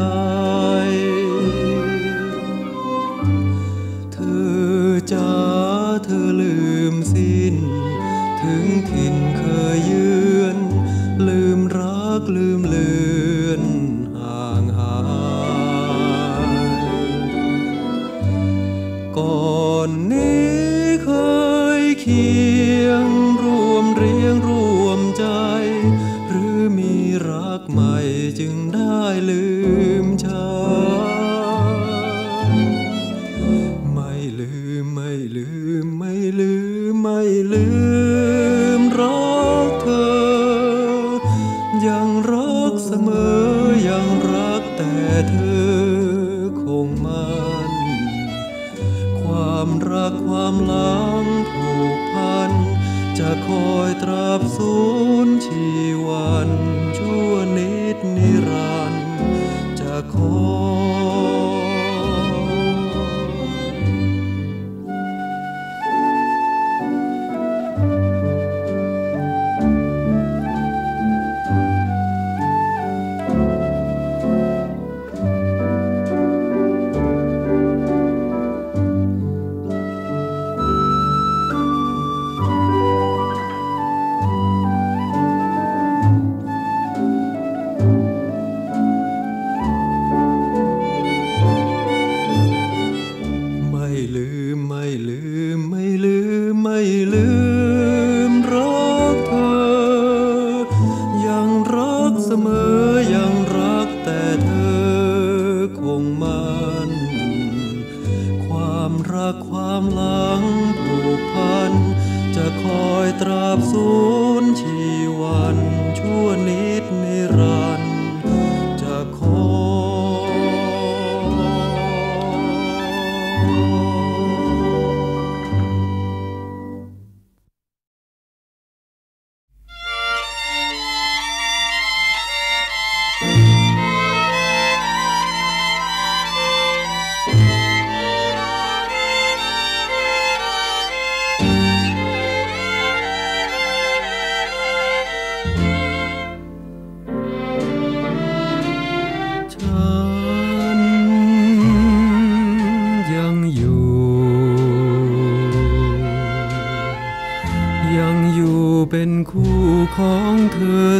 ว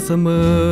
เสมอ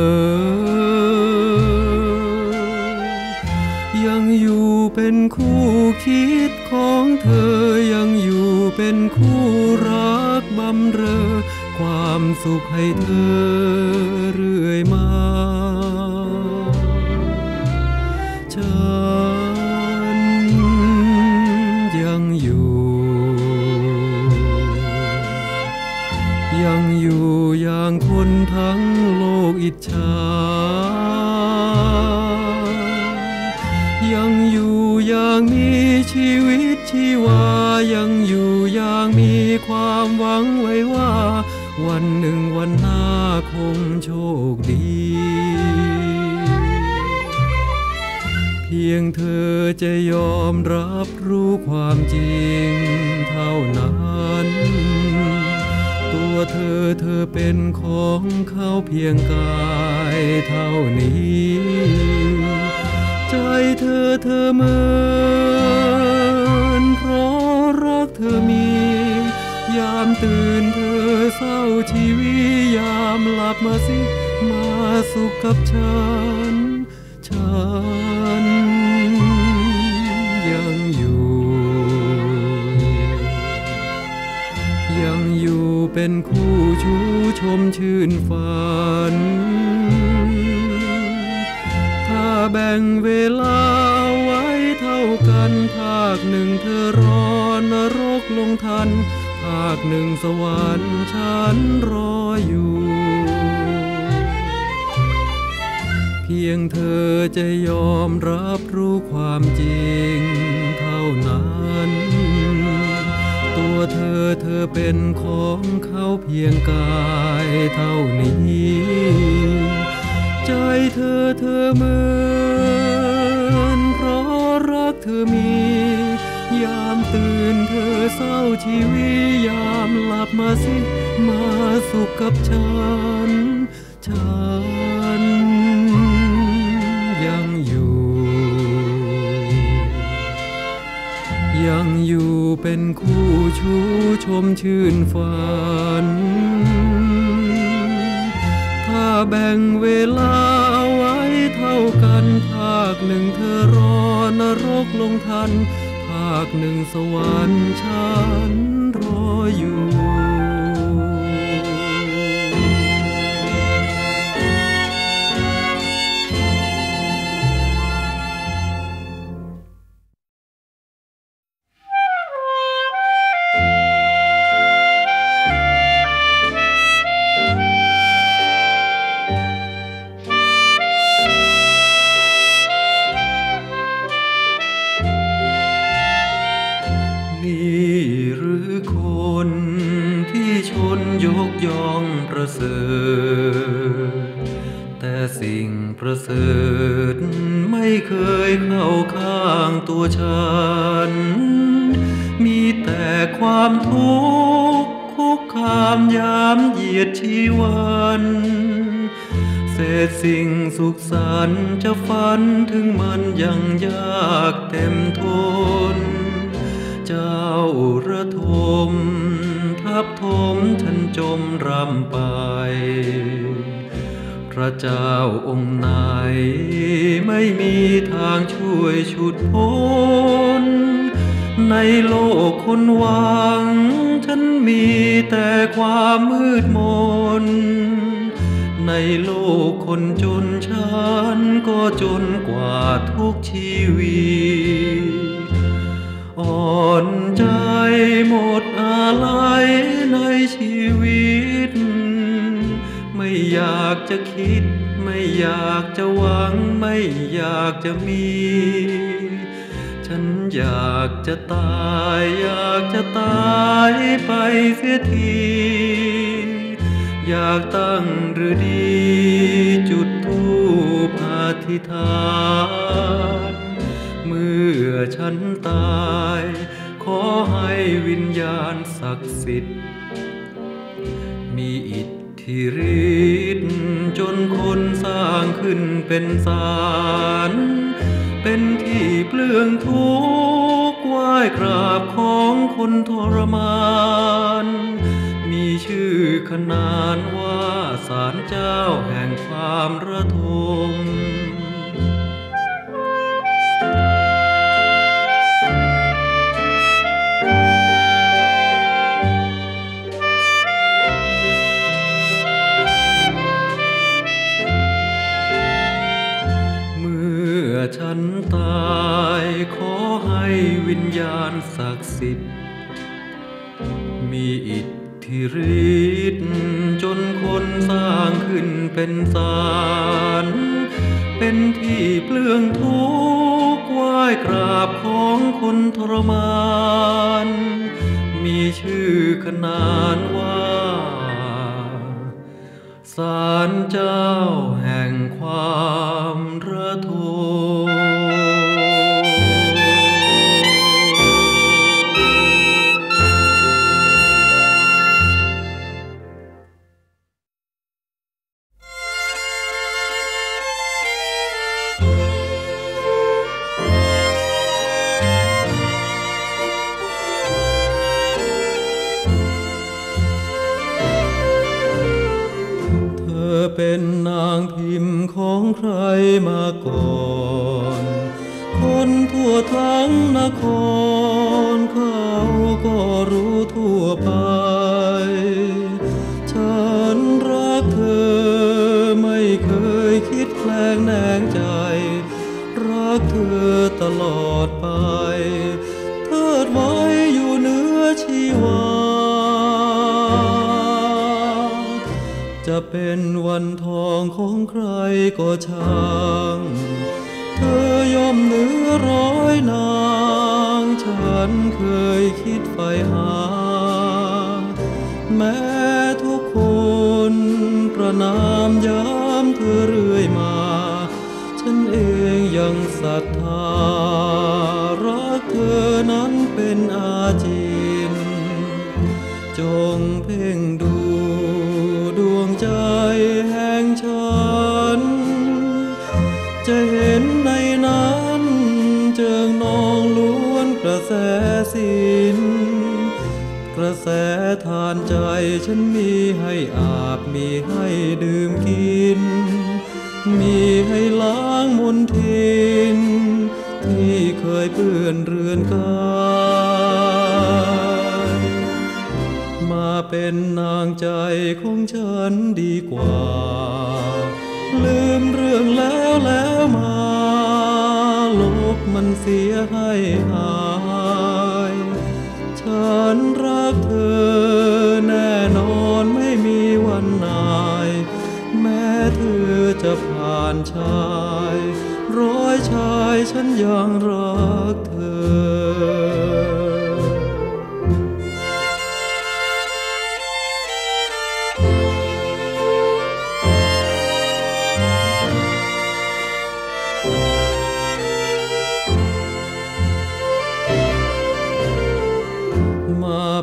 ลงทัน ภาคหนึ่งสวรรค์ฉันรออยู่ เพียงเธอจะยอมรับรู้ความจริงเท่านั้น ตัวเธอเธอเป็นของเขาเพียงกายเท่านี้ ใจเธอเธอเหมือนเพราะรักเธอมี ยามตื่นเธอเศร้าชีวิตยามหลับมาสิมาสุขกับฉัน ฉันยังอยู่ ยังอยู่เป็นคู่ชู้ชมชื่นฝัน ถ้าแบ่งเวลาไว้เท่ากันภาคหนึ่งเธอรอนรกลงทันากหนึ่งสวรรค์ฉันรออยู่ เป็นวันทองของใครก็ช่าง เธอยอมเหนือร้อยนาง ฉันเคยคิดไฟหาานใจฉันมีให้อาบมีให้ดื่มกิน มีให้ล้างมนทิน ที่เคยเปื้อนเรือนกายมาเป็นนางใจของฉันดีกว่า ลืมเรื่องแล้วแล้วมา ลบมันเสียให้หา ยังรักเธอ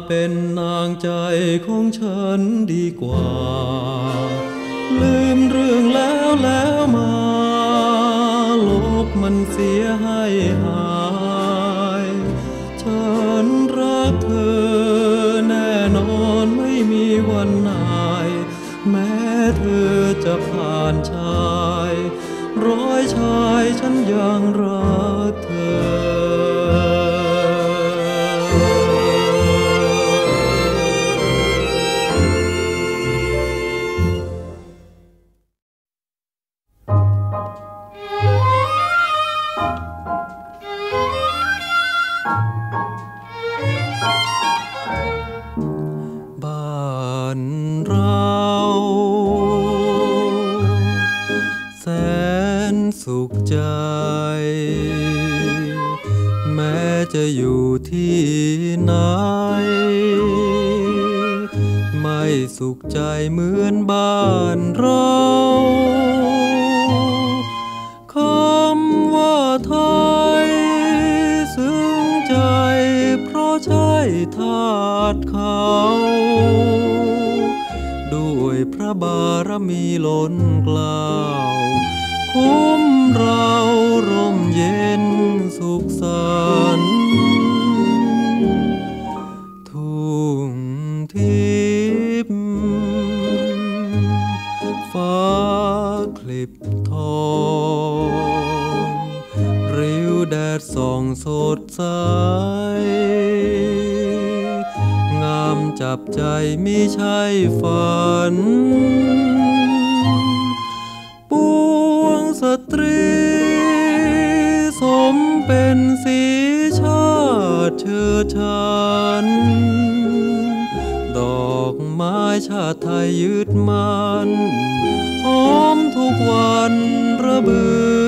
เป็นนางใจของฉ เป็นสีชาติเชื้อชัน ดอกไม้ชาติไทยยืดมันหอมทุกวันระเบือ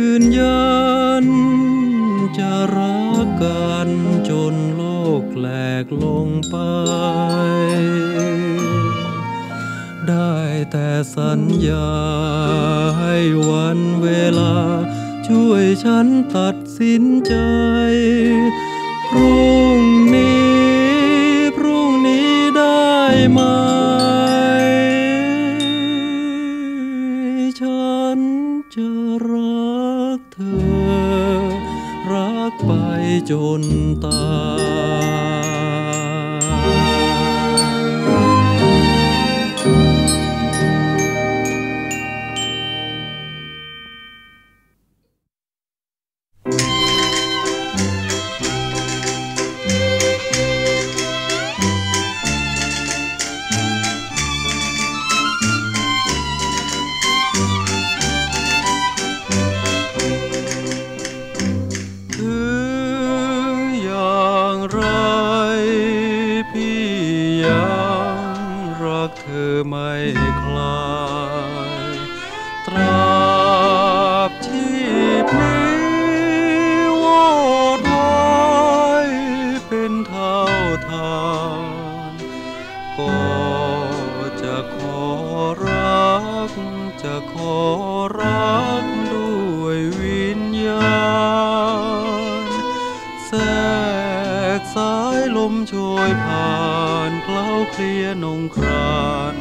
ยืนยัน จะรักกันจนโลกแหลกลงไป ได้แต่สัญญาให้วันเวลา ช่วยฉันตัดสินใจ พรุ่งนี้ พรุ่งนี้ได้ไหม สียนงคราน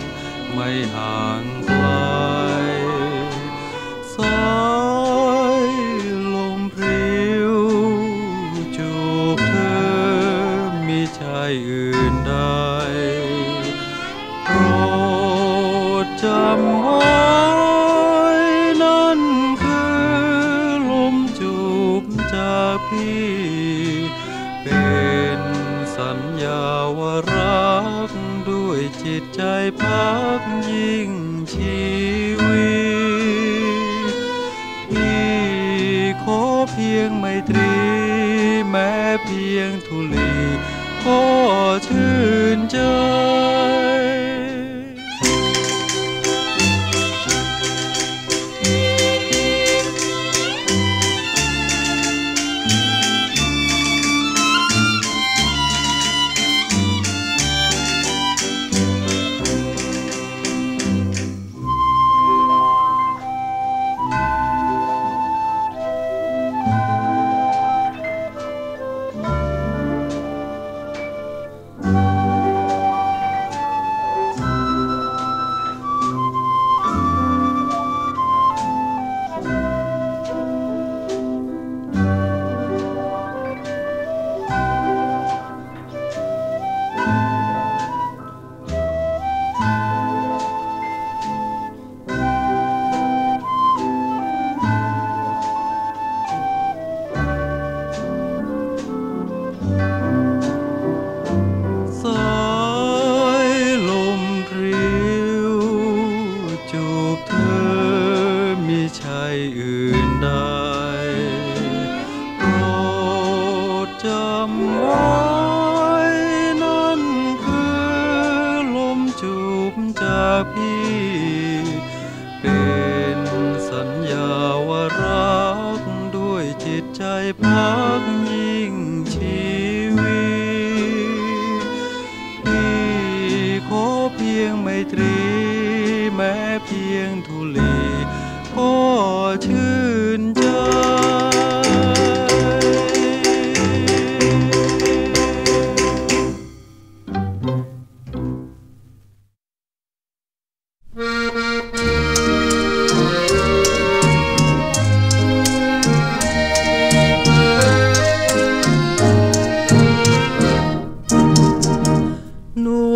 ไม่ห่า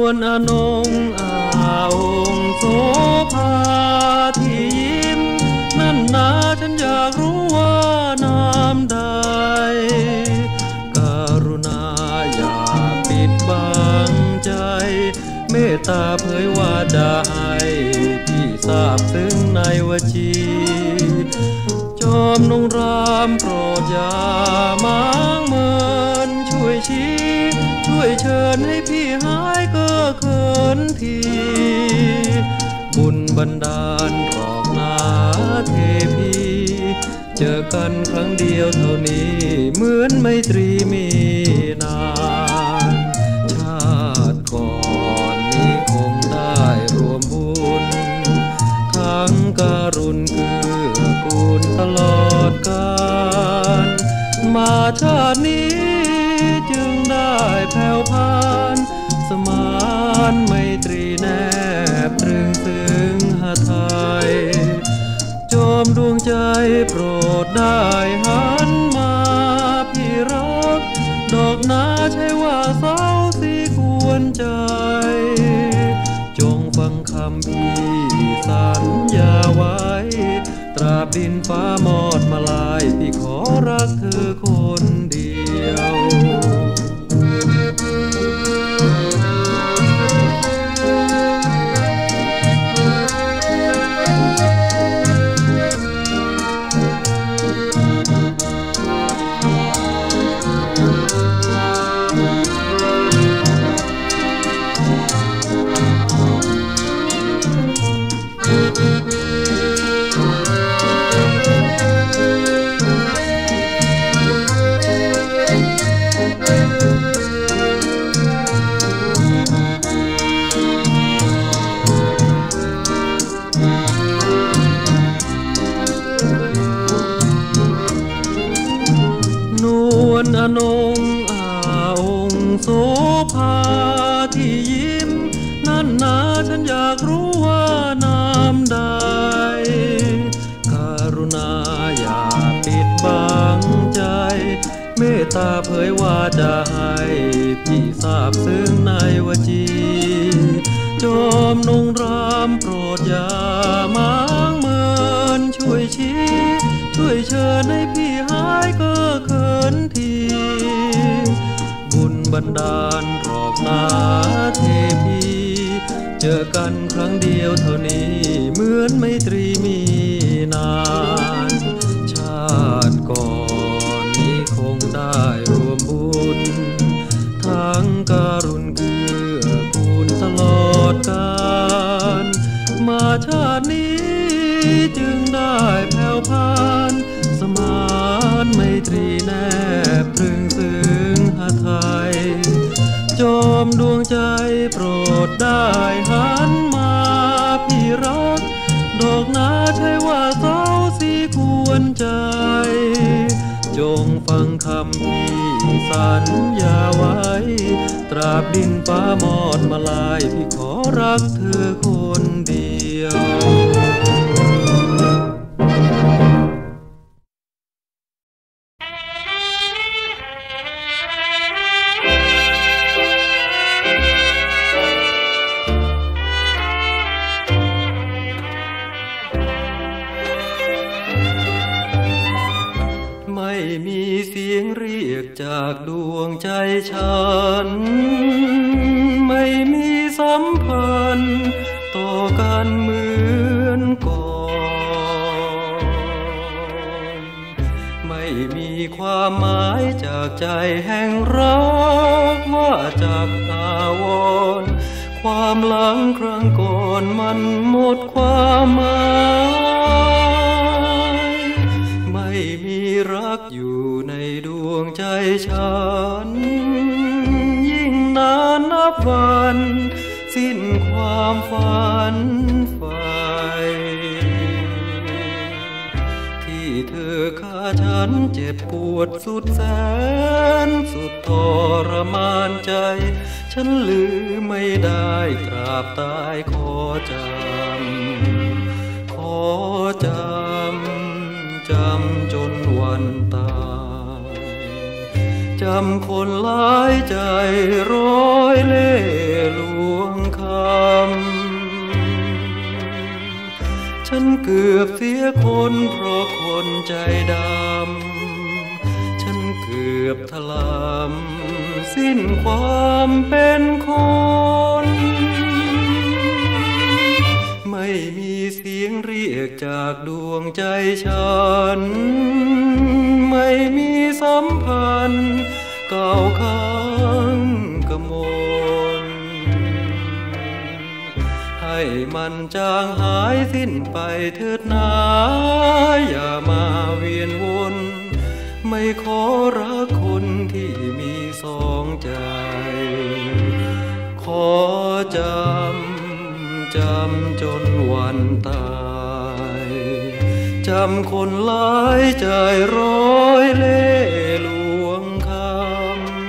วลอนงอาองโสภาที่ยิ้ม นั่นนาฉันอยากรู้ว่าน้ำใดการุณาอย่าปิดบังใจ เมตตาเผยว่าจะให้พี่ทราบซึ้งในวจีจอมนงรามโปรดอย่ามางเมินช่วยชี้ ช่วยเชิญให้ นที บุญบันดาลรอกนาเทพี เจอกันครั้งเดียวเท่านี้ เหมือนไมตรีมีนาน ชาติก่อนนี้คงได้รวมบุญ ทั้งการุณเกื้อกูลตลอดกาลมาชาตินี้จึงได้แผ่วพาน มานไมตรีแนบตรึงซึ้งหาไทยจอมดวงใจโปรดได้หันมาพี่รัก ดอกนาใช่ว่าเศร้าสิควรใจ จงฟังคำพี่สัญญาไว้ ตราบดินฟ้ามอดมาลาย พี่ขอรักเธอคนเดียว จะให้พี่ทราบซึ้งในวจีจอมนงรามโปรดอย่ามางเมินช่วยชี้ช่วยเชิญให้พี่หายเก้อเขินทีบุญบันดาลรอกนาเทพี เจอกันครั้งเดียวเท่านี้เหมือนไม่ตรีมี ใจโปรดได้หันมาพี่รัก ดอกนาใช่ว่าเศร้าสีควรใจ จงฟังคำพี่สัญญาไว้ ตราบดินฟ้ามอดมาลายพี่ขอรักเธอค ดความหมายไม่มีรักอยู่ในดวงใจฉัน ยิ่งนานนับวัน สิ้นความฝันใฝ่ที่เธอฆ่าฉันเจ็บปวดสุดแสน สุดทรมานใจฉันลืมไม่ได้ตราบตายขอจ จำ จำจนวันตายจำคนหลายใจร้อยเล่ลวงคำ ฉันเกือบเสียคนเพราะคนใจดำ ฉันเกือบถลำสิ้นความเป็นคน ไม่มี ยงเรียกจากดวงใจฉัน ไม่มีสัมพันธ์เก่าค้างกระมนให้มันจางหายสิ้นไปเถิดนาอย่ามาเวียนวน ไม่ขอรักคนที่มีสองใจ ขอจำ จำจนวันตายจำคนหลายใจร้อยเล่ลวงคำ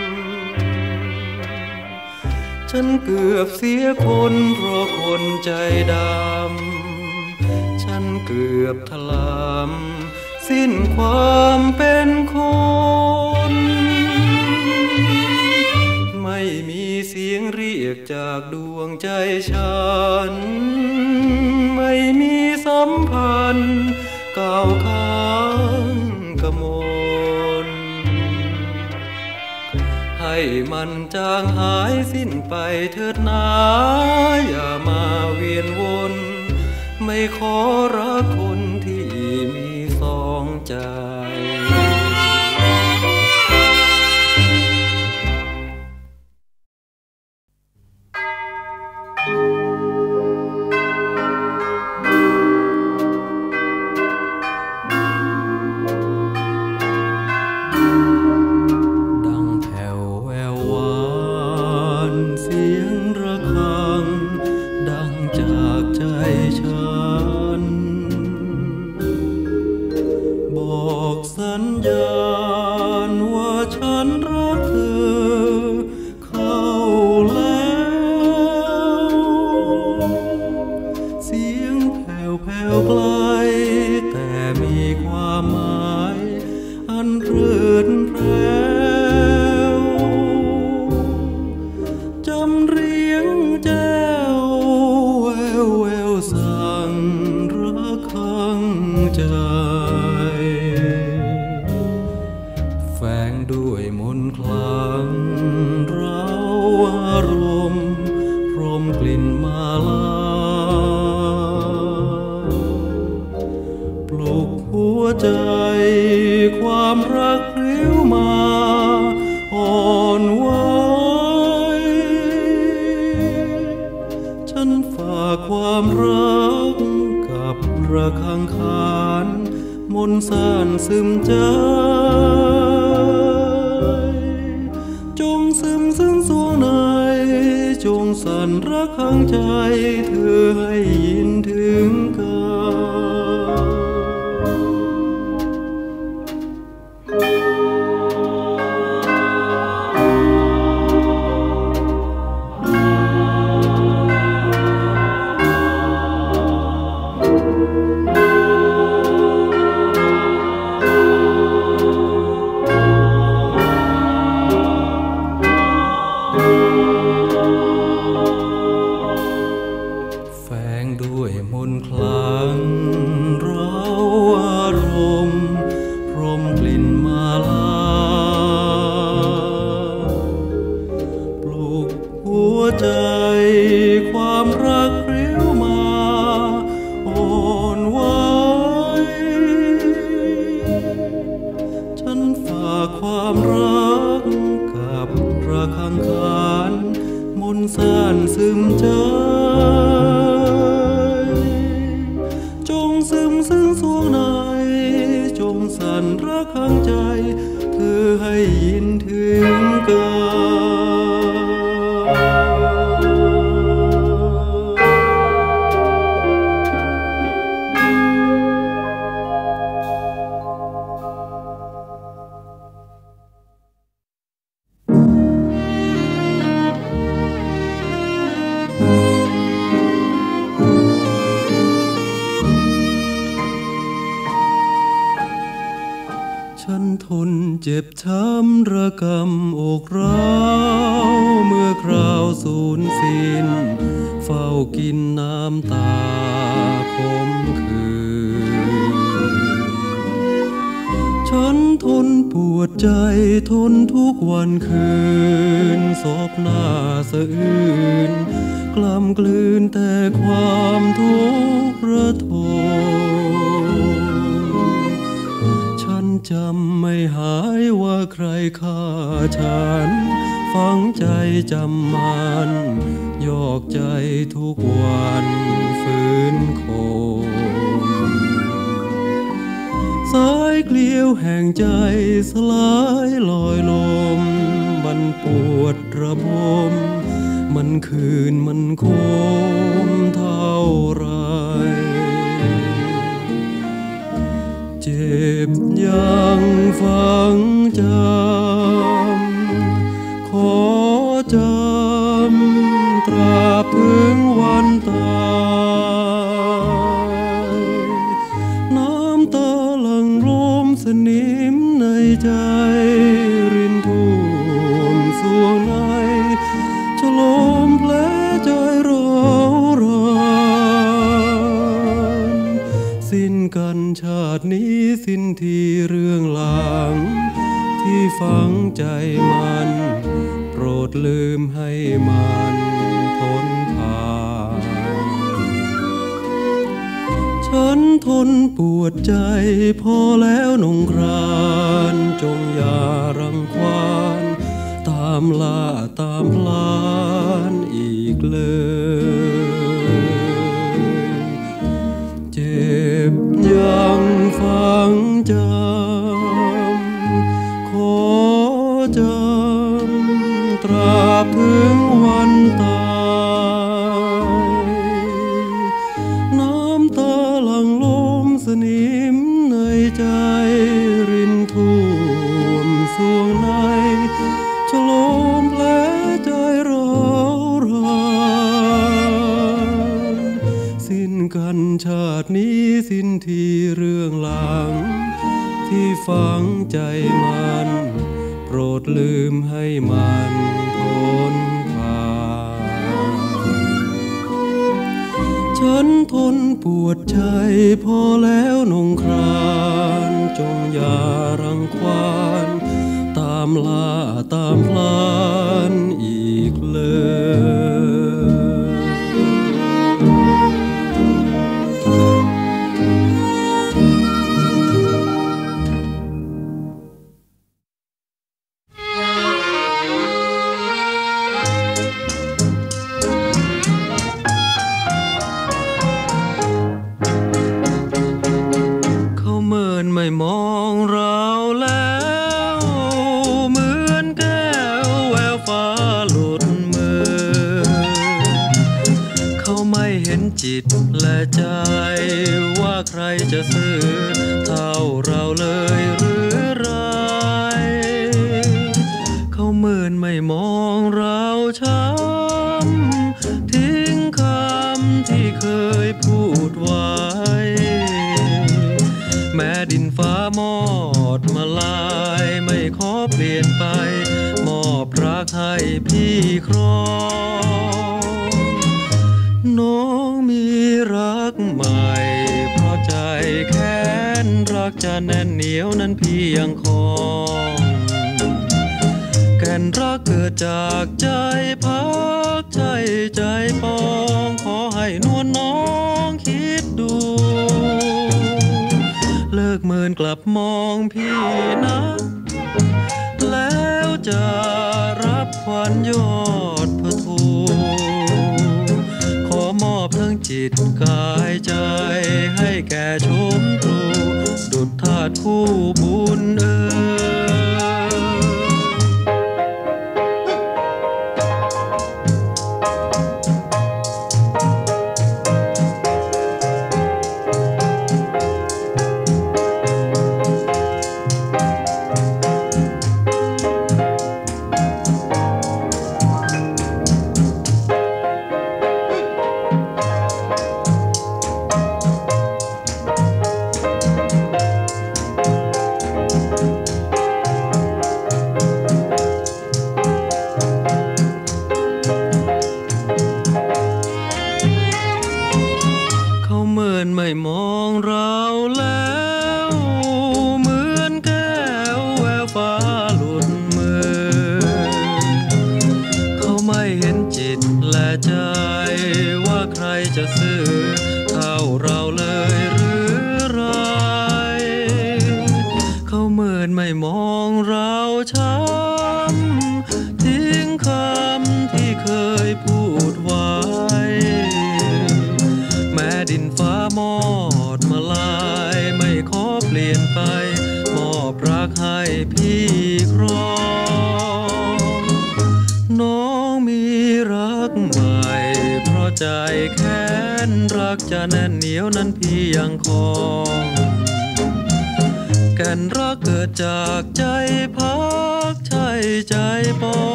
ฉันเกือบเสียคนเพราะคนใจดำฉันเกือบทลำสิ้นความเป็นคน ไม่มี ยงเรียกจากดวงใจฉัน ไม่มีสัมพันธ์ก้าวค้างกระมนให้มันจางหายสิ้นไปเถิดนาอย่ามาเวียนวน ไม่ขอรักคนที่มีสองใจ สา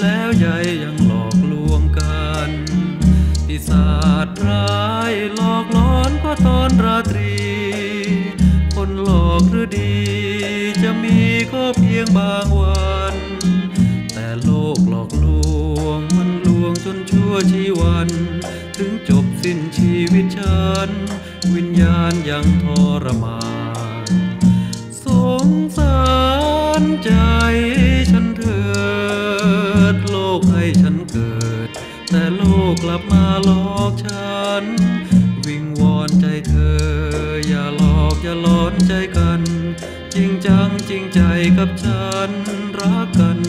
แล้วยายยังหลอกลวงกัน ปีศาจร้ายหลอกหลอนก็ตอนราตรี คนหลอกหรือดี จะมีก็เพียงบางวัน แต่โลกหลอกลวงมันลวงจนชั่วชีวัน ถึงจบสิ้นชีวิตฉัน วิญญาณยังทรมาน สงสารใจฉัน กลับมาหลอกฉัน วิงวอนใจเธอ อย่าหลอกอย่าหลอนใจกัน จริงจังจริงใจกับฉันรักกัน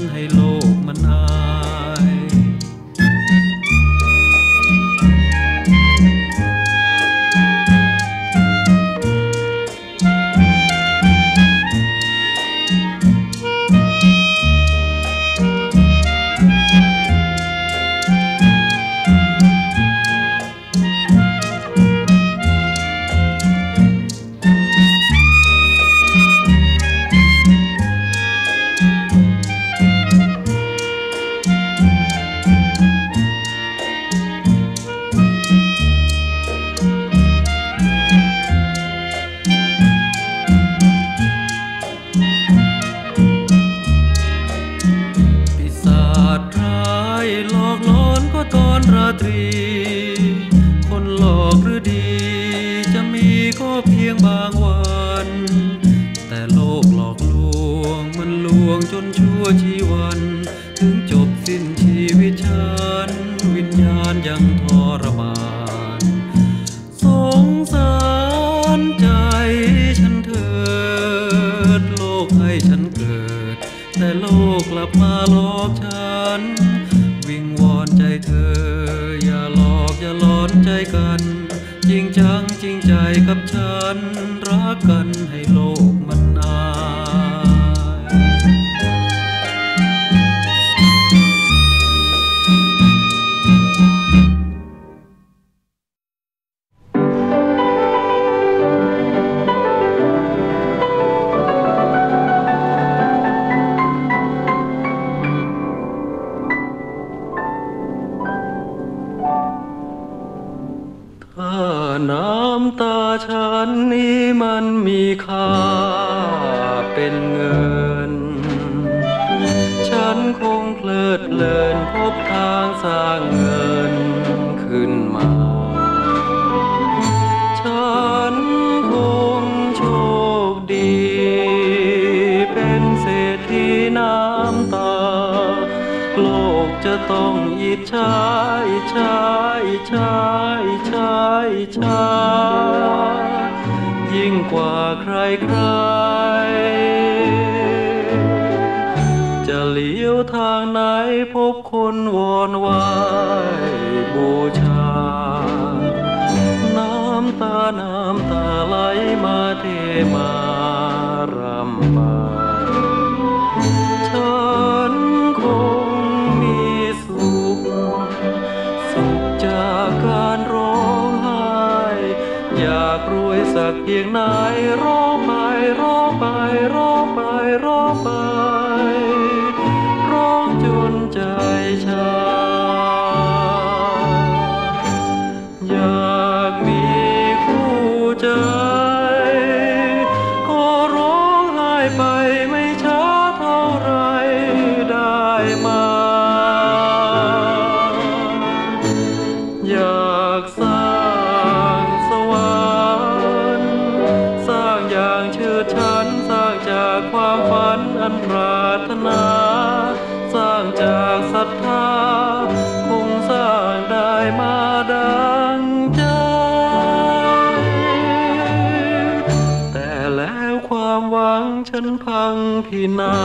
ฉันพังพินา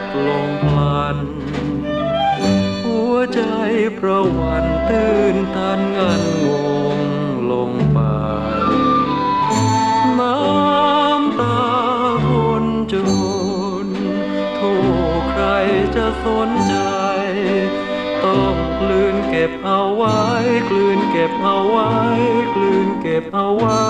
ศลงพลัน หัวใจประวันตื่นตันงันงงลงไปน้ำตาคนจนโทษใครจะสนใจ ต้องกลืนเก็บเอาไว้ กลืนเก็บเอาไว้ กลืนเก็บเอาไว้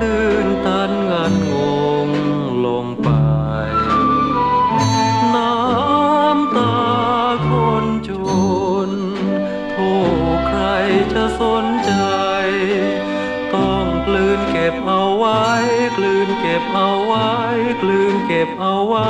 ตื่นตันงานงงลงไป น้ำตาคนจนโทษใครจะสนใจ ต้องกลืนเก็บเอาไว้ กลืนเก็บเอาไว้ กลืนเก็บเอาไว้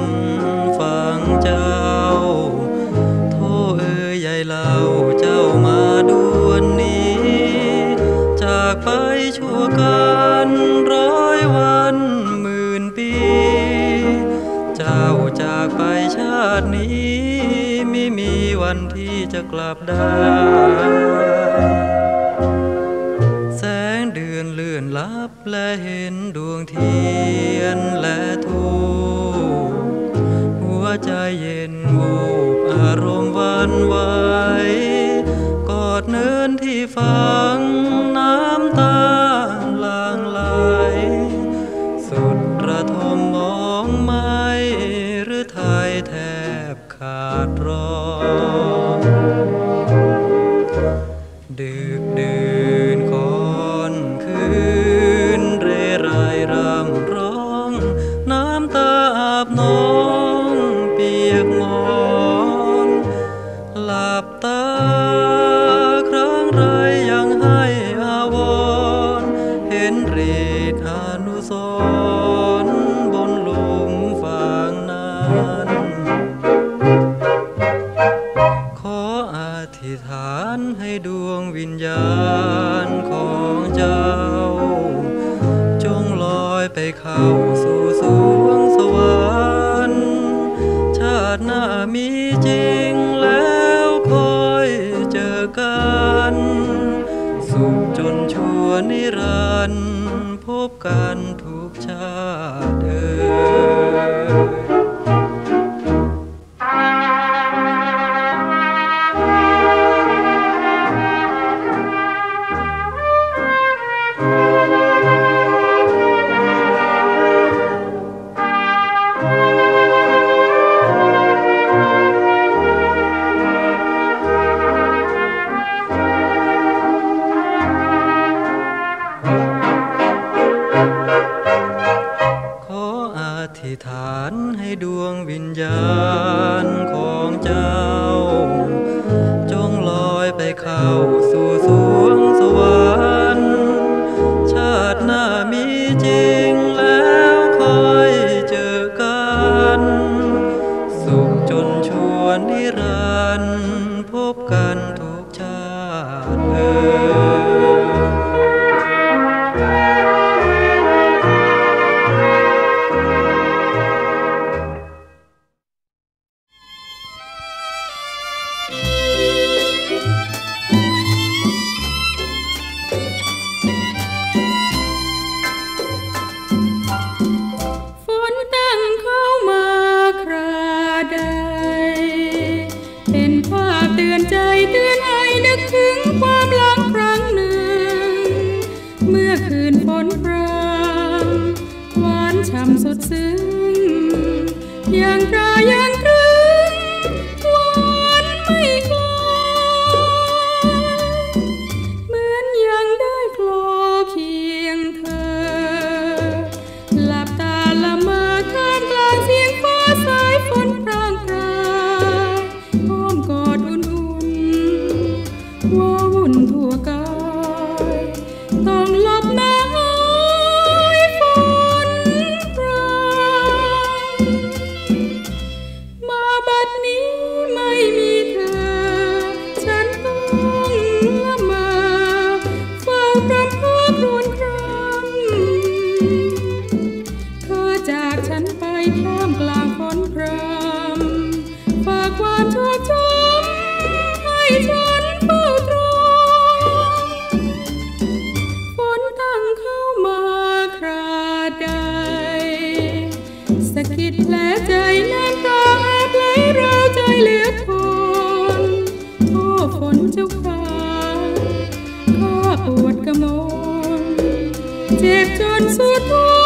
มฝังเจ้า โทเอ๋ยใหญ่เล่าเจ้ามาด่วนนี้ จากไปชั่วกันร้อยวันหมื่นปี เจ้าจากไปชาตินี้ไม่มีวันที่จะกลับได้แสงเดือนเลื่อนลับและเห็นดวงเทียนและทู คนเจ้าขาข้าปวดกระมนเจ็บจนสุดท้น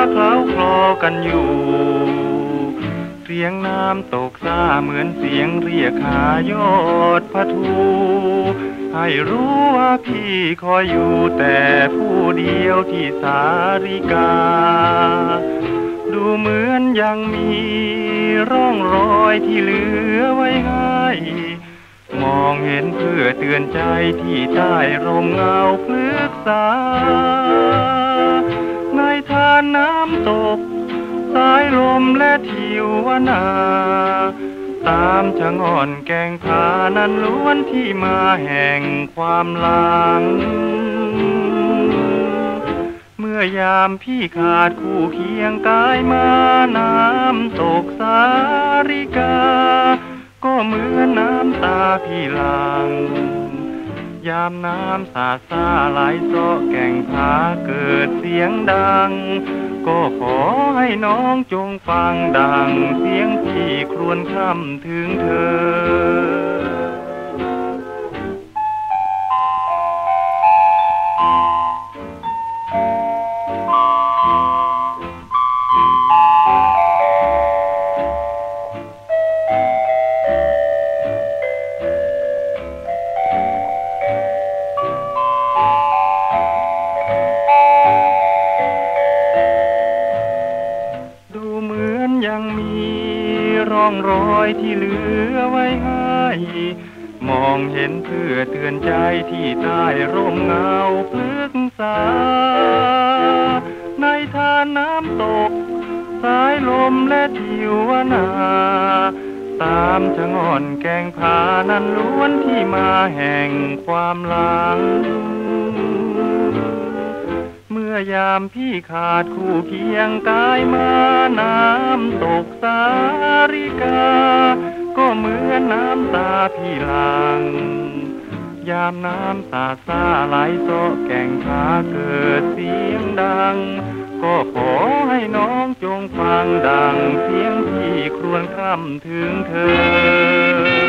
ได้าคล้าคลอกันอยู่ เสียงน้ำตกซ่าเหมือนเสียงเรียกหายอดพะทูให้รู้ว่าพี่คอยอยู่แต่ผู้เดียวที่สาริกา ดูเหมือนยังมีร่องรอยที่เหลือไว้ให้มองเห็นเพื่อเตือนใจที่ใต้ร่มเงาพลึกษา ทานน้ำตก สายลมและทิวนา ตามชะง่อนแกงพานั้นล้วนที่มาแห่งความหลัง เมื่อยามพี่ขาดคู่เคียงกายมาน้ำตกสาริกา ก็เหมือนน้ำตาพี่หลัง ยามน้ำสาซาไหลเสาะแก่งผาเกิดเสียงดัง ก็ขอให้น้องจงฟังดัง เสียงที่ครวญคำถึงเธอ องเห็นเพื่อเตือนใจที่ใต้ร่มเงาพลึกษา ในทานน้ำตก สายลมและทิวนา ตามชะงอนแกงพานั้นล้วนที่มาแห่งความหลัง เมื่อยามพี่ขาดคู่เคียงกายมาน้ำตกสาริกา ก็เหมือนน้ำตาพี่หลัง ยามน้ำสาซาไหลโซแก่งขาเกิดเสียงดัง ก็ขอให้น้องจงฟังดังเสียงพี่ครวญคร่ำถึงเธอ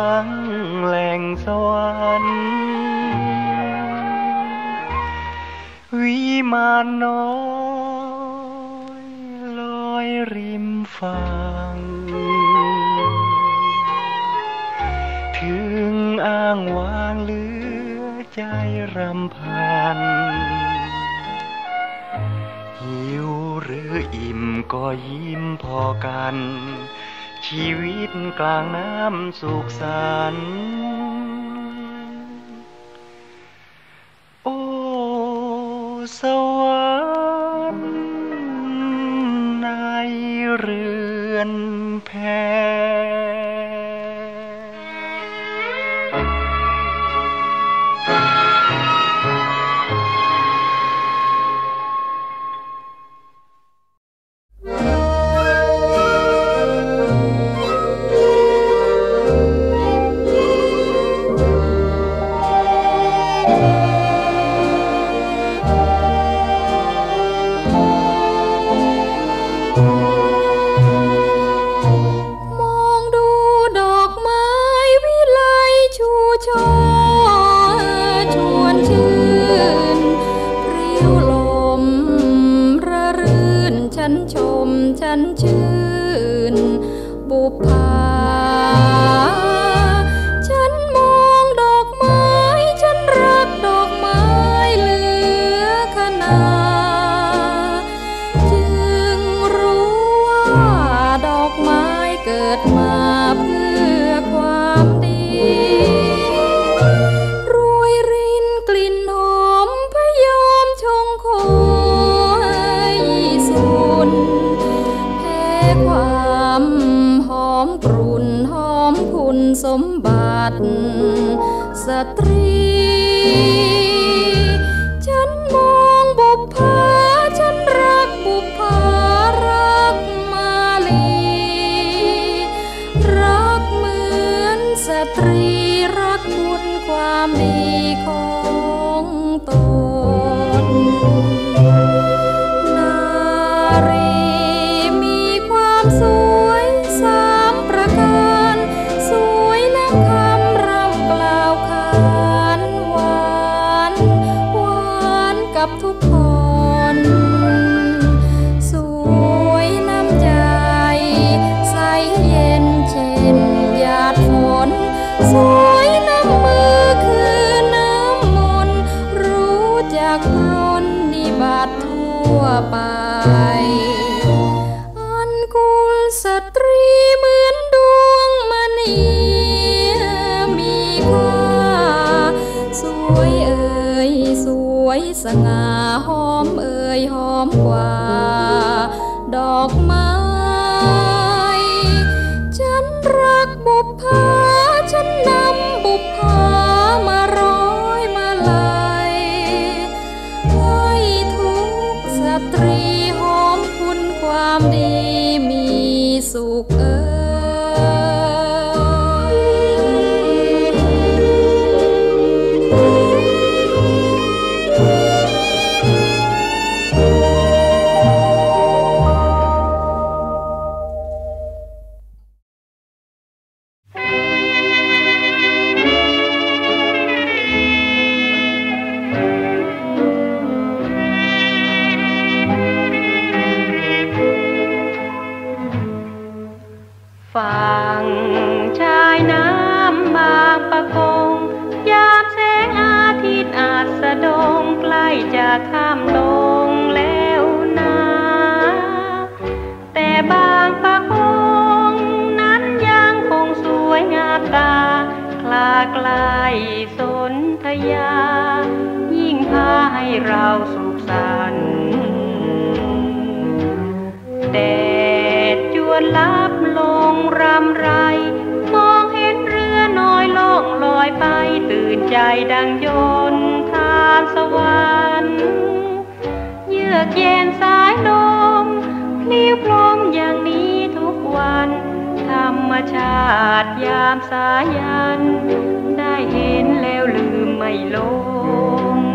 างแหล่งสวรรค์วิมานน้อยลอยริมฝั่งถึงอ้างวางเหลือใจรำพันหิวหรืออิ่มก็ยิ้มพอกัน ชีวิตกลางน้ำสุขสันโอ้สวรรค์ในเรือนแพ ให้เราสุขสันต์แดดจวนลับลงรำไร มองเห็นเรือน้อยล่องลอยไปตื่นใจดังยนทานสวรรค์เยือกเย็นสายลมพลิ้วพลมอย่างนี้ทุกวัน ธรรมชาติยามสายัน ได้เห็นแล้วลืมไม่ลง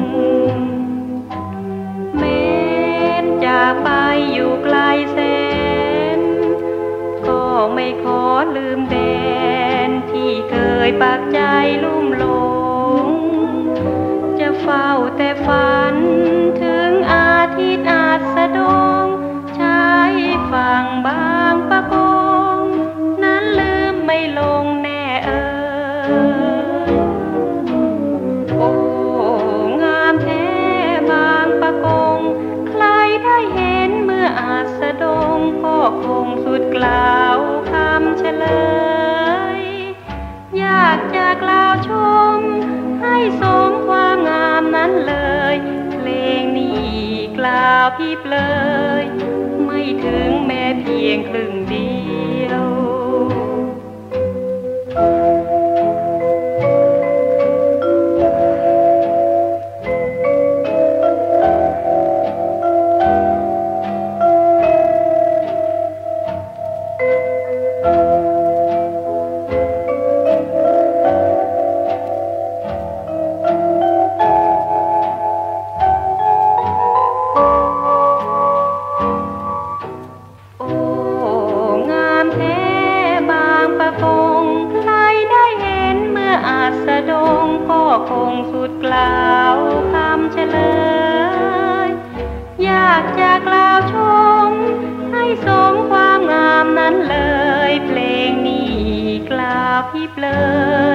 ไปอยู่ไกลแสน ก็ไม่ขอลืมแดน ที่เคยปากใจลุ่มหลง จะเฝ้าแต่ฝัน ถึงอาทิตย์อาจสะดงใช้ฝั่งบางปะกง กล่าวคำเฉลย อยากจะกล่าวชม ให้สมความงามนั้นเลย เพลงนี้กล่าวพี่เปลย ไม่ถึงแม้เพียงครึ่งเดียวโอ้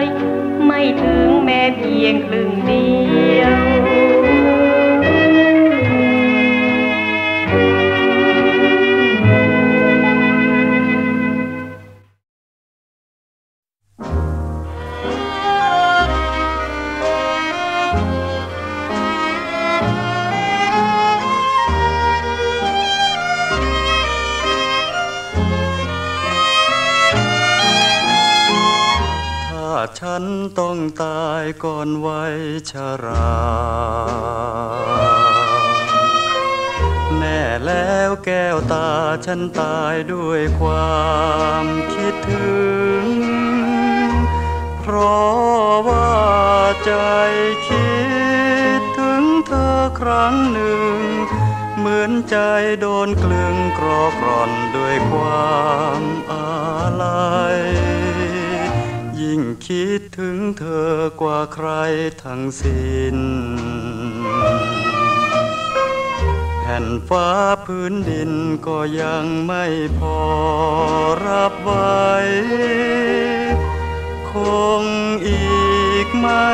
ย ไม่ถึงแม้เพียงครึ่งเดี ฉันต้องตายก่อนวัยชรา แน่แล้วแก้วตาฉันตายด้วยความคิดถึง เพราะว่าใจคิดถึงเธอครั้งหนึ่ง เหมือนใจโดนกลึงกรอกร่อนด้วยความอาลัย ยิ่งคิดถึงเธอกว่าใครทั้งสิ้น แผ่นฟ้าพื้นดินก็ยังไม่พอรับไว้ คงอีกไม่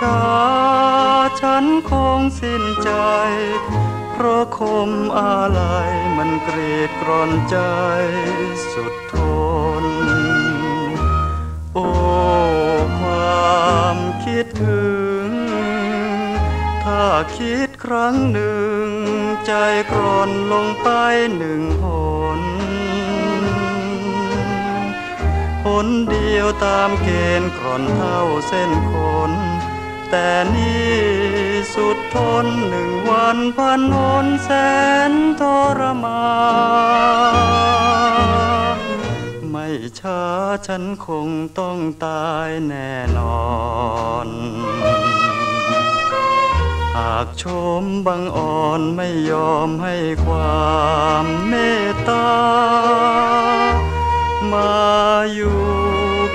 ช้าฉันคงสิ้นใจเพราะคมอะไรมันเกรีดกร่อนใจสุดทน โอ้ความคิดถึง ถ้าคิดครั้งหนึ่ง ใจกรอนลงไปหนึ่งหนหนเดียวตามเกณฑ์กรอนเท่าเส้นขนแต่นี่สุดทนหนึ่งวันพันหนแสนทรมาน ช้าฉันคงต้องตายแน่นอนหากชมบังอ่อนไม่ยอมให้ความเมตตา มาอยู่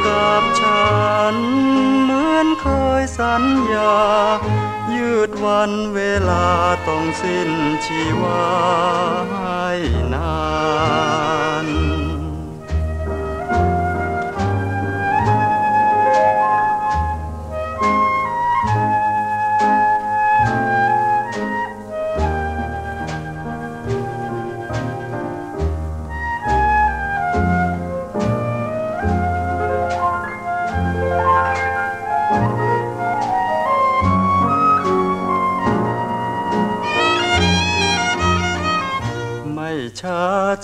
กับฉัน เหมือนเคยสัญญา ยืดวันเวลาต้องสิ้นชีวาให้นาน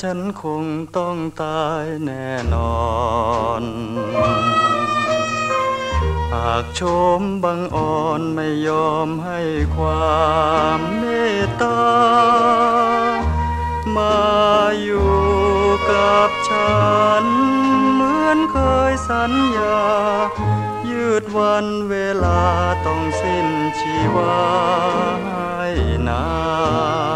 ฉันคงต้องตายแน่นอนหากโชมบังอ่อนไม่ยอมให้ความเมตตา มาอยู่กับฉัน เหมือนเคยสัญญา ยืดวันเวลาต้องสิ้นชีวาให้นาน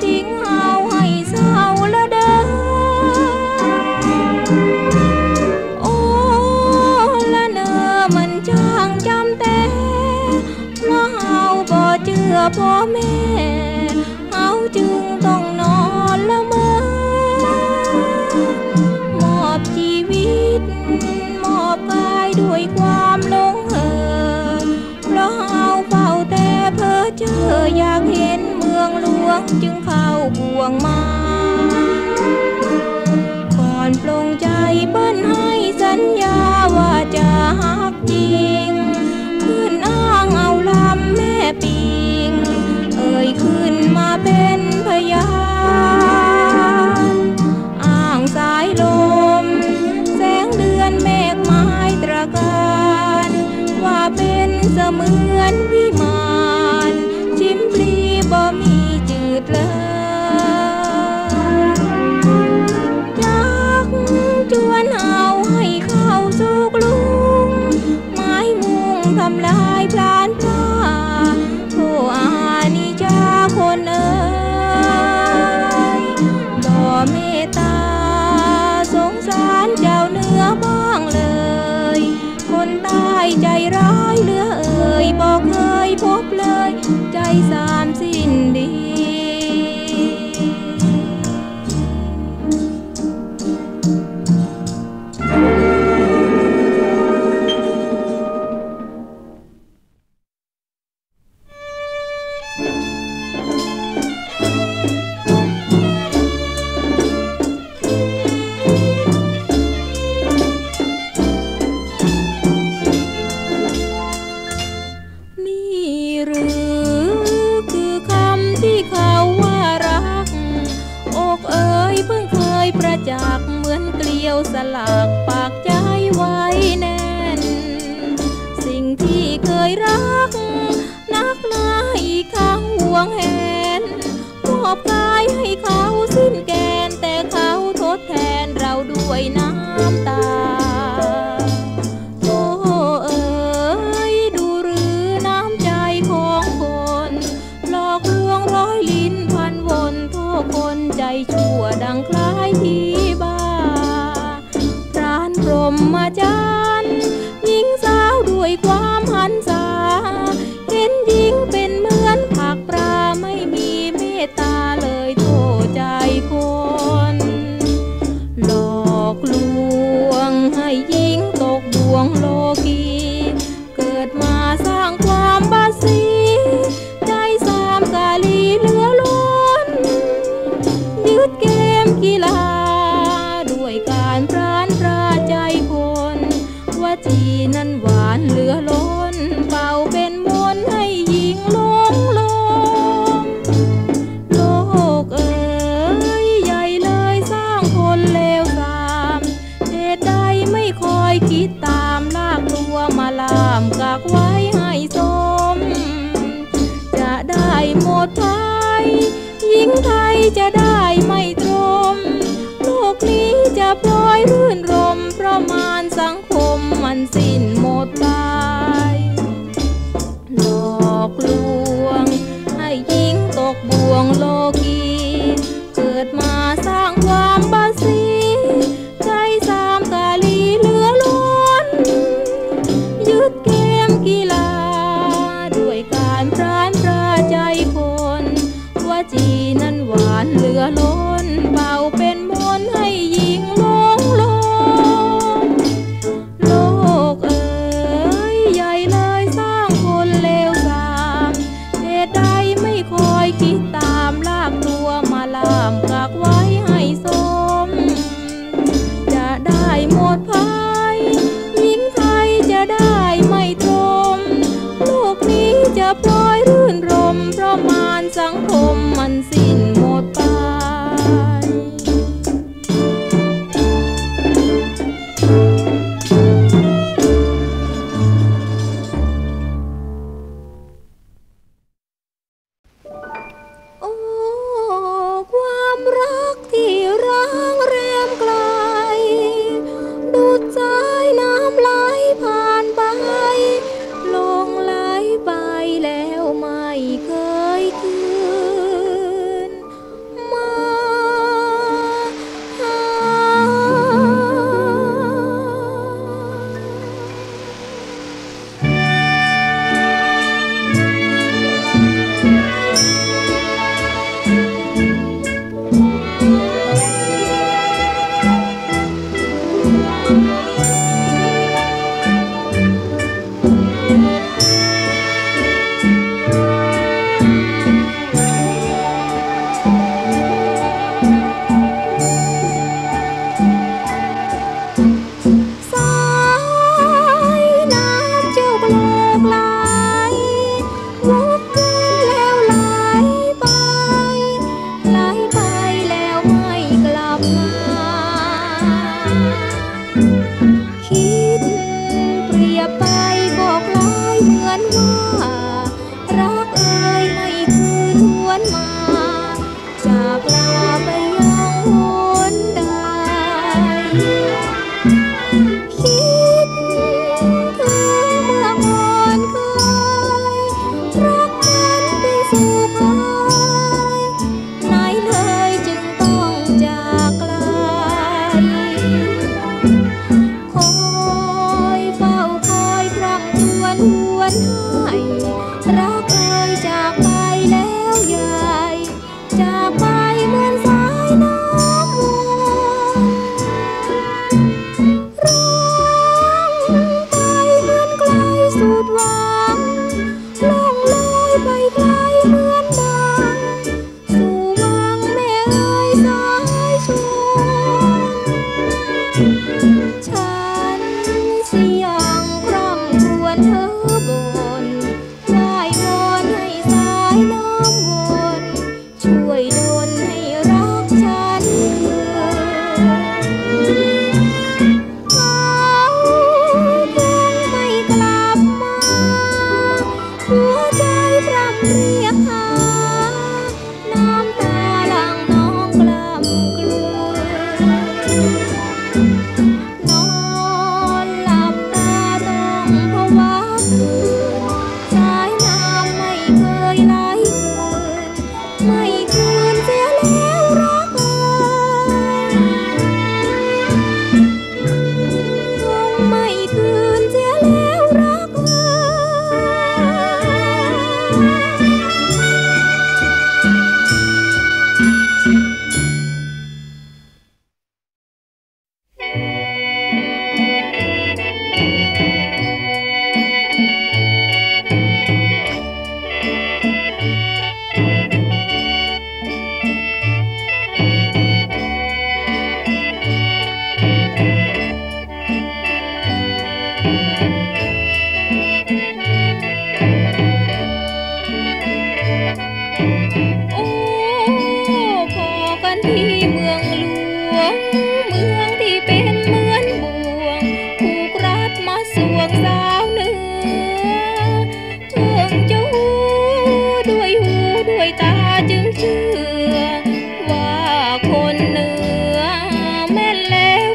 tiếng hao hay sao là đỡ? Ô là nợ mình chẳng chăm té nó hao bỏ chưa bỏ mẹ? ơn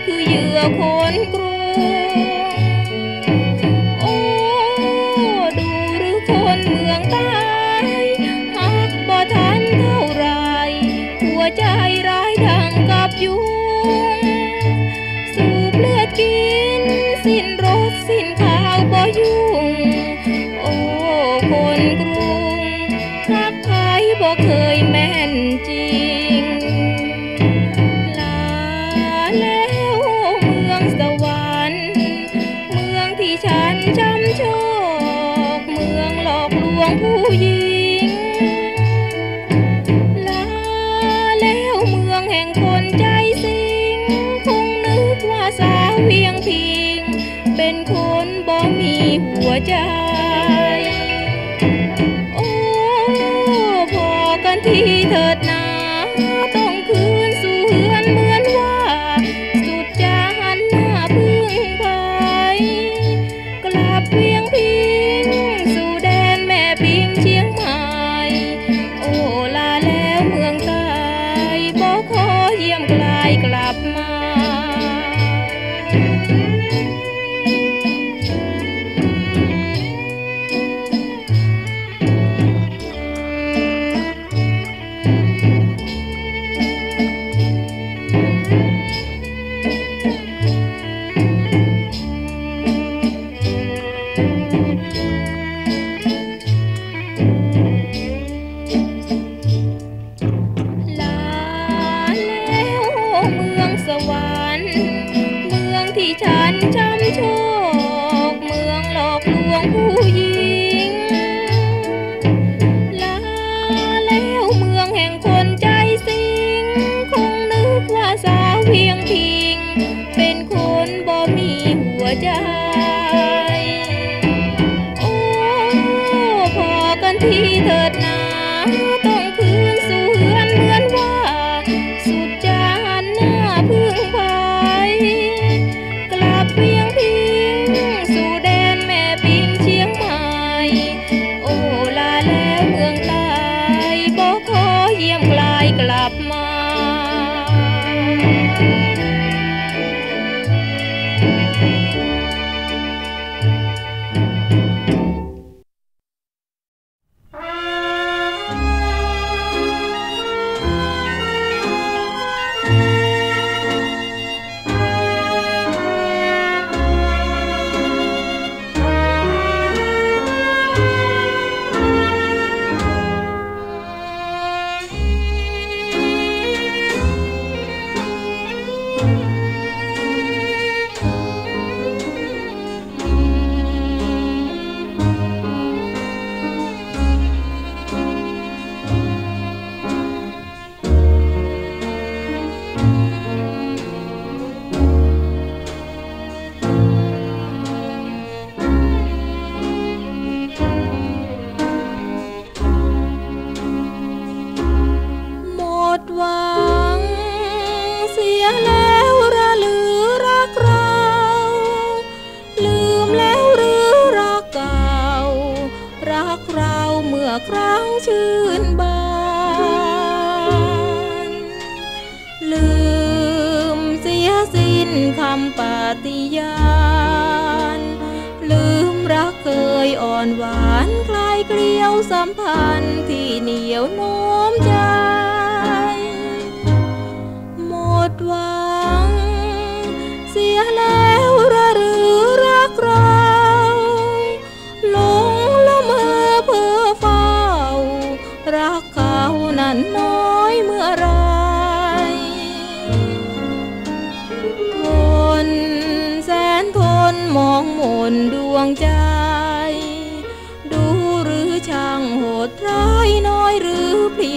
คือเหยื่อคนกลัว Yeah.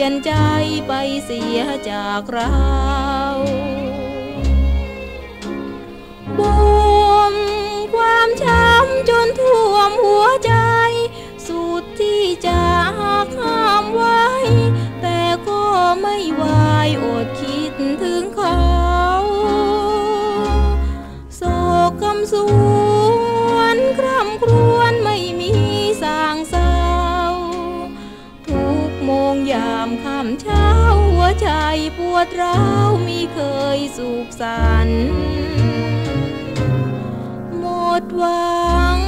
ียนใจไปเสียจากเราบ่มความช้ำจนท่วมหัวใจ สุดที่จะห้ามไว้ แต่ก็ไม่ไหวอดคิดถึงเขาโศกคำสู ใจปวดร้าวมีเคยสุขสันต์หมดหวัง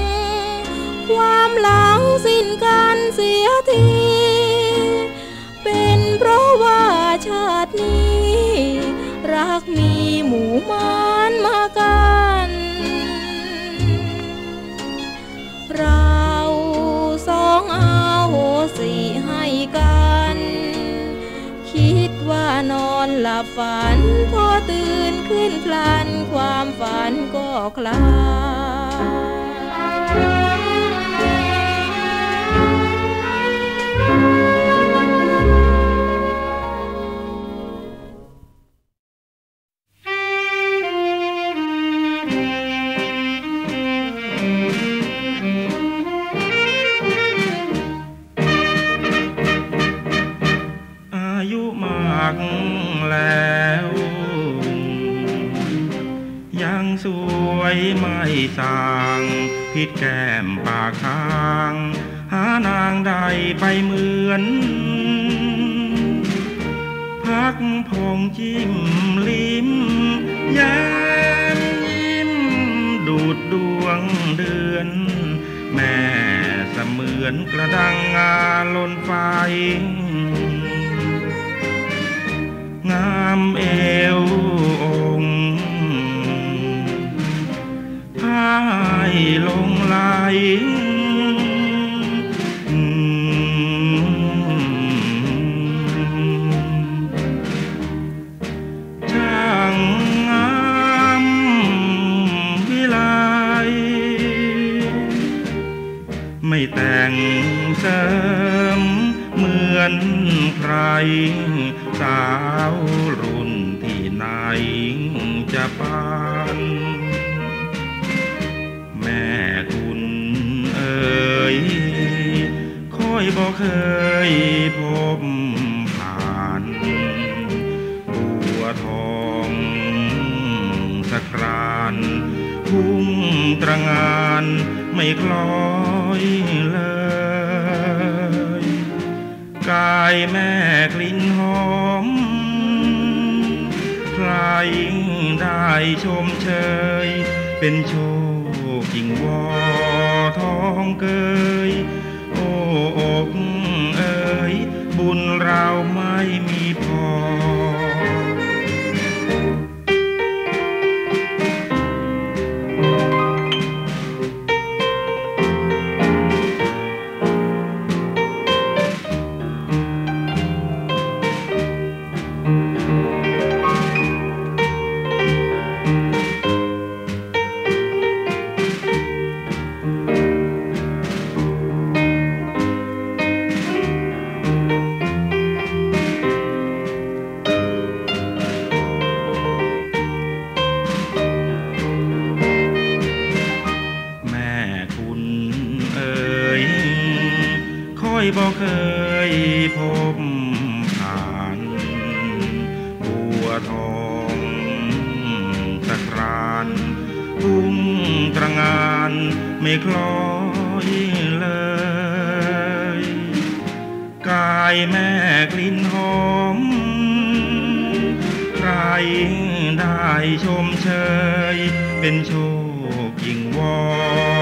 ความหลังสิ้นการเสียที เป็นเพราะว่าชาตินี้ รักมีหมู่มานมากา นอนหลับฝัน พอตื่นขึ้นพลัน ความฝันก็คลา พิษแก้มปากทาง หานางใดไปเหมือน พักพองจิ้มลิ้มแย้มยิ้ม ดูดดวงเดือน แม่เสมือนกระดังงาลนไฟงามเอวอ ลงไหลช่างงามวิไลไม่แต่งเสริมเหมือนใครสา เคยพบผ่านบัวทองสครานพุ่งตระงานไม่คล้อยเลย กายแม่กลิ่นหอม ใครได้ชมเชย เป็นโชคยิ่งวอทองเกย กเอ๋ยบุญเราไม่มีพอ ชมเชย เป็นโชคยิ่งวอน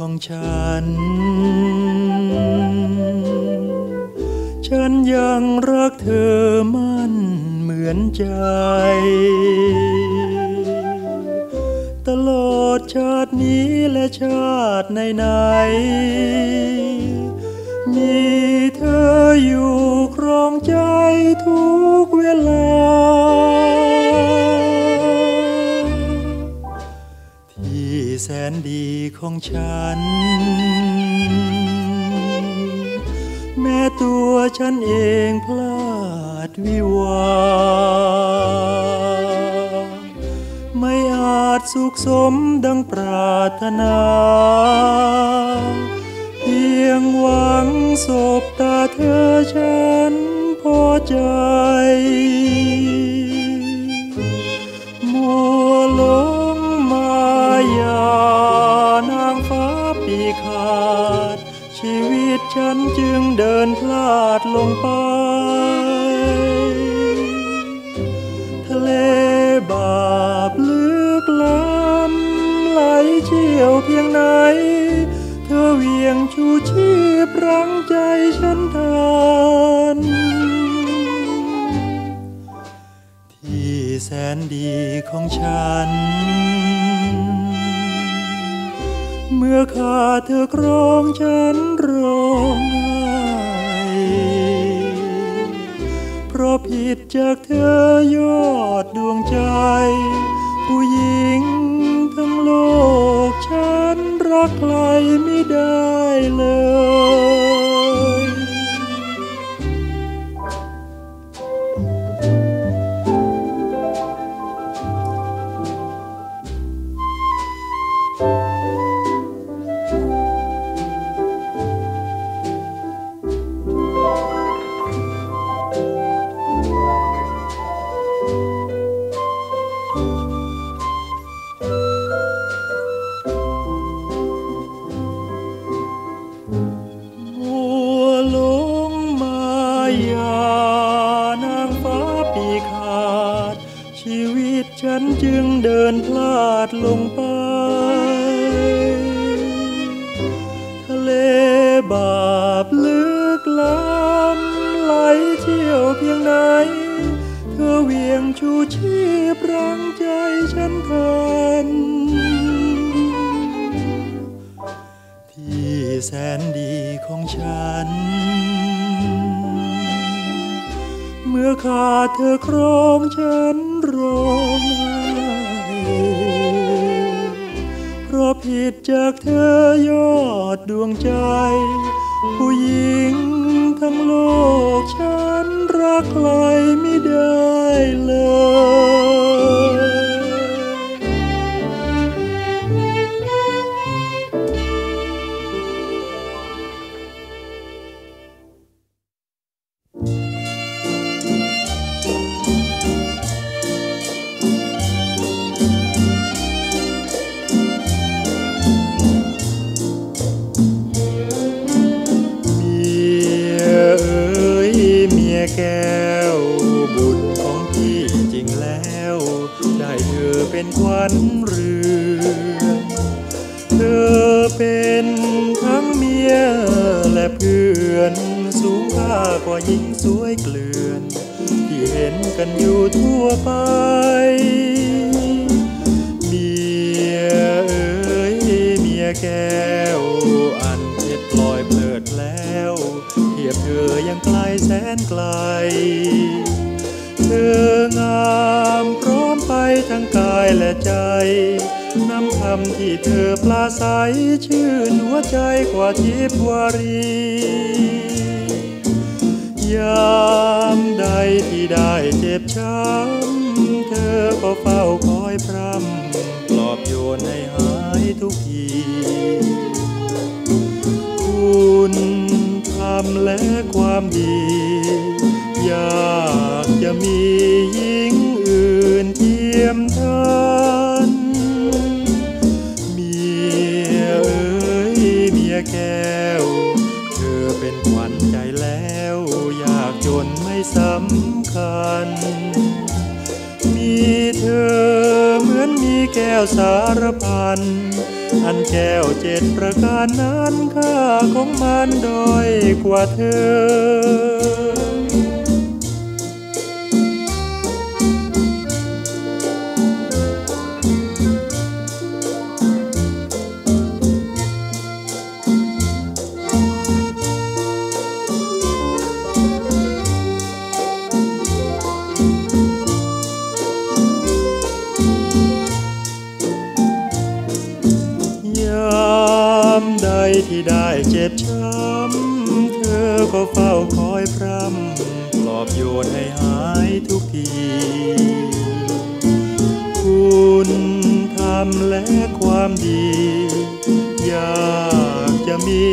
ขอ จสุขสมดังปรารถนา เพียงหวังสบตาเธอฉันพอใจมัวหลงมายานางฟ้าปีขาด ชีวิตฉันจึงเดินพลาดลงไป ยวเพียงไหน เธอเวียงชูชีพรั้งใจฉันทันที่แสนดีของฉัน เมื่อขาเธอครองฉันร้องไห้เพราะผิดจากเธอยอดดวงใจ ผู้หญิง น ของฉัน เมื่อขาดเธอครองฉันร้องไห้เพราะผิดจากเธอยอดดวงใจ ผู้หญิงทั้งโลกฉันรักใคร ใสชื่นหัวใจกว่าทิพวารี ยามใดที่ได้เจ็บช้ำ เธอก็เฝ้าคอยพร่ำปลอบโยนให้หายทุกทีคุณทำและความดี แก้วสารพัน อันแก้วเจ็ดประการนั้นค่าของมันโดยกว่าเธอ ก็เฝ้าคอยพร่ำปลอบโยนให้หายทุกที คุณทำและความดี อยากจะมี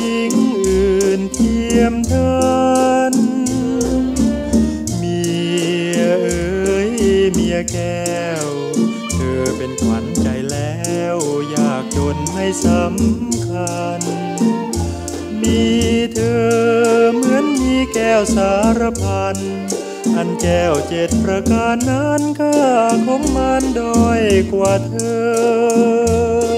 ยิ่งอื่นเทียมทันเมียเอ๋ยเมียแก้ว เธอเป็นขวัญใจแล้ว ยากจนไม่สำคัญ แก้วสารพัน อันแก้วเจ็ดประการนั้นค่าของมันด้อยกว่าเธอ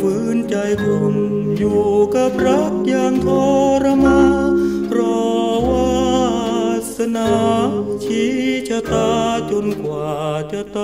ฝืนใจกมอยู่กับรักอย่างทรมารอวาสนาชี้ชะตาจนกว่าจะตา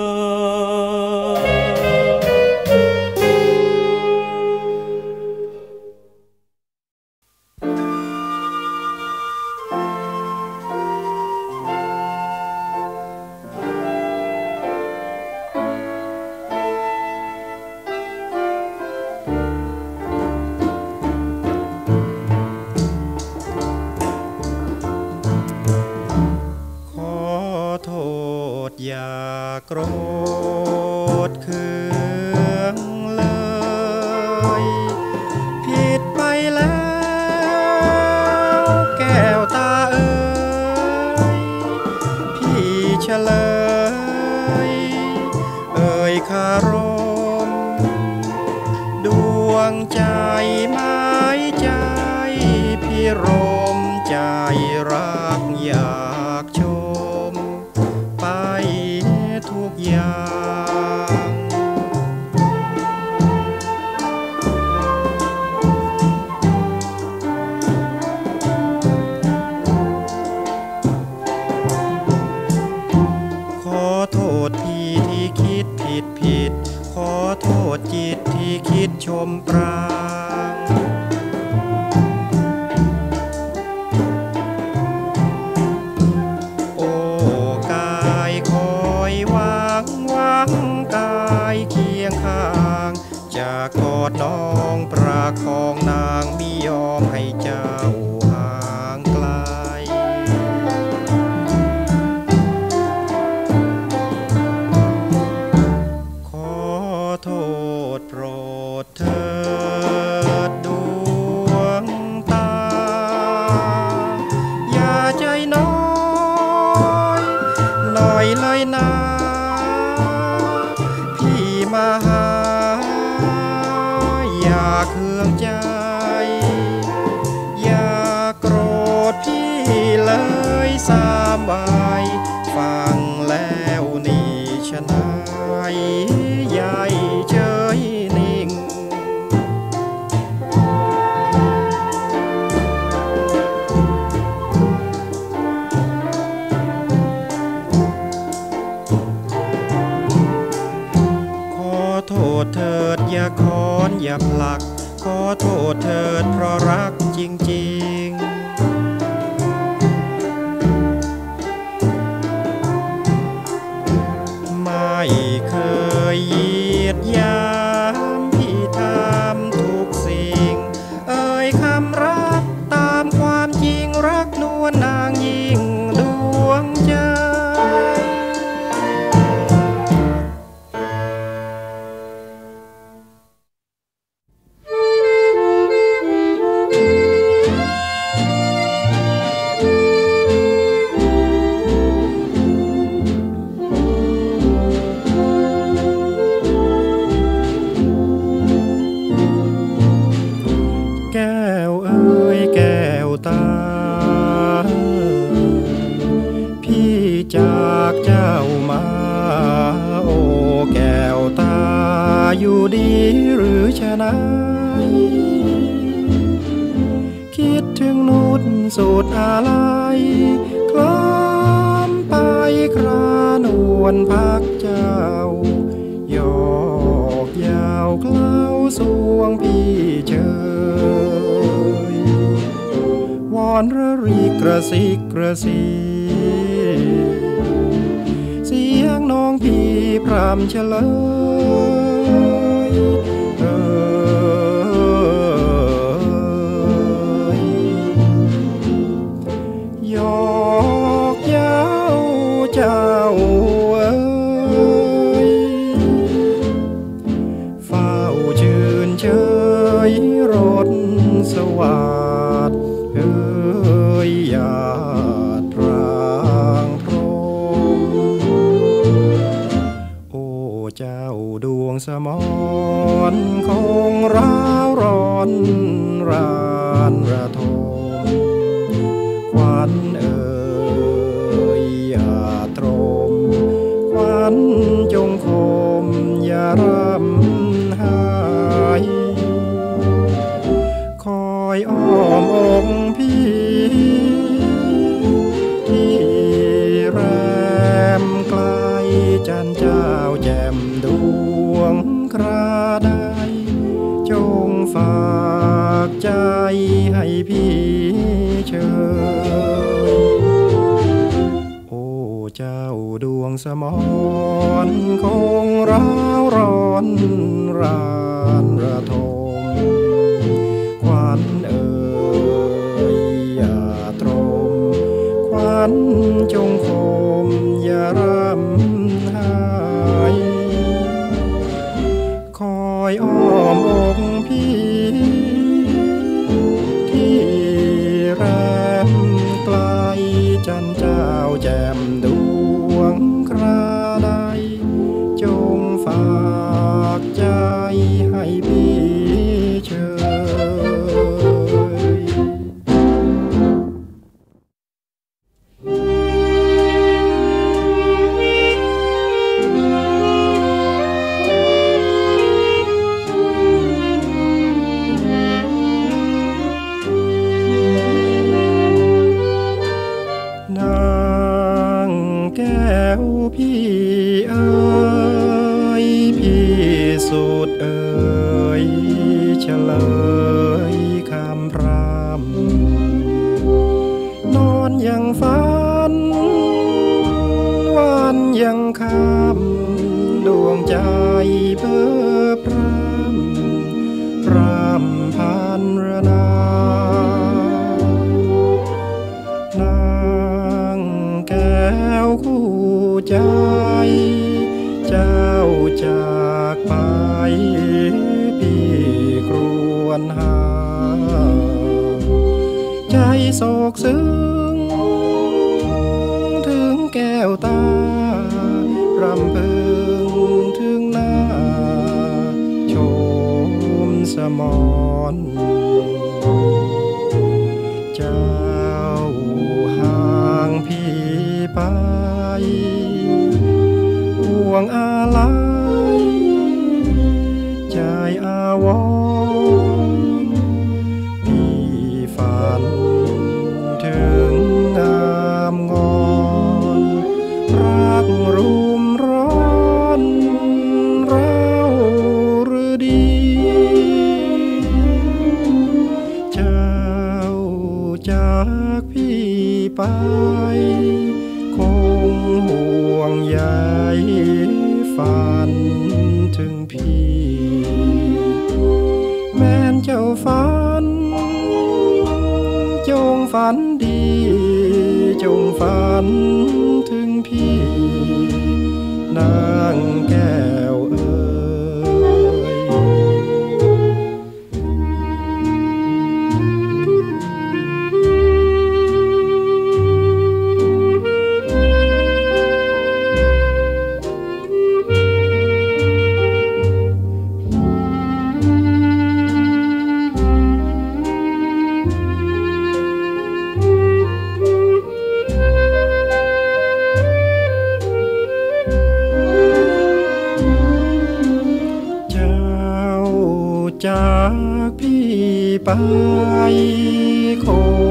ค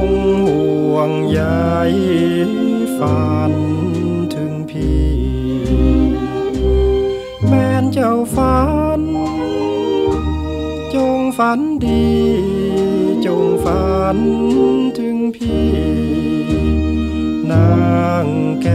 งห่วงใยฝันถึงพี่ แม่นเจ้าฝัน จงฝันดี จงฝันถึงพี่ นางแก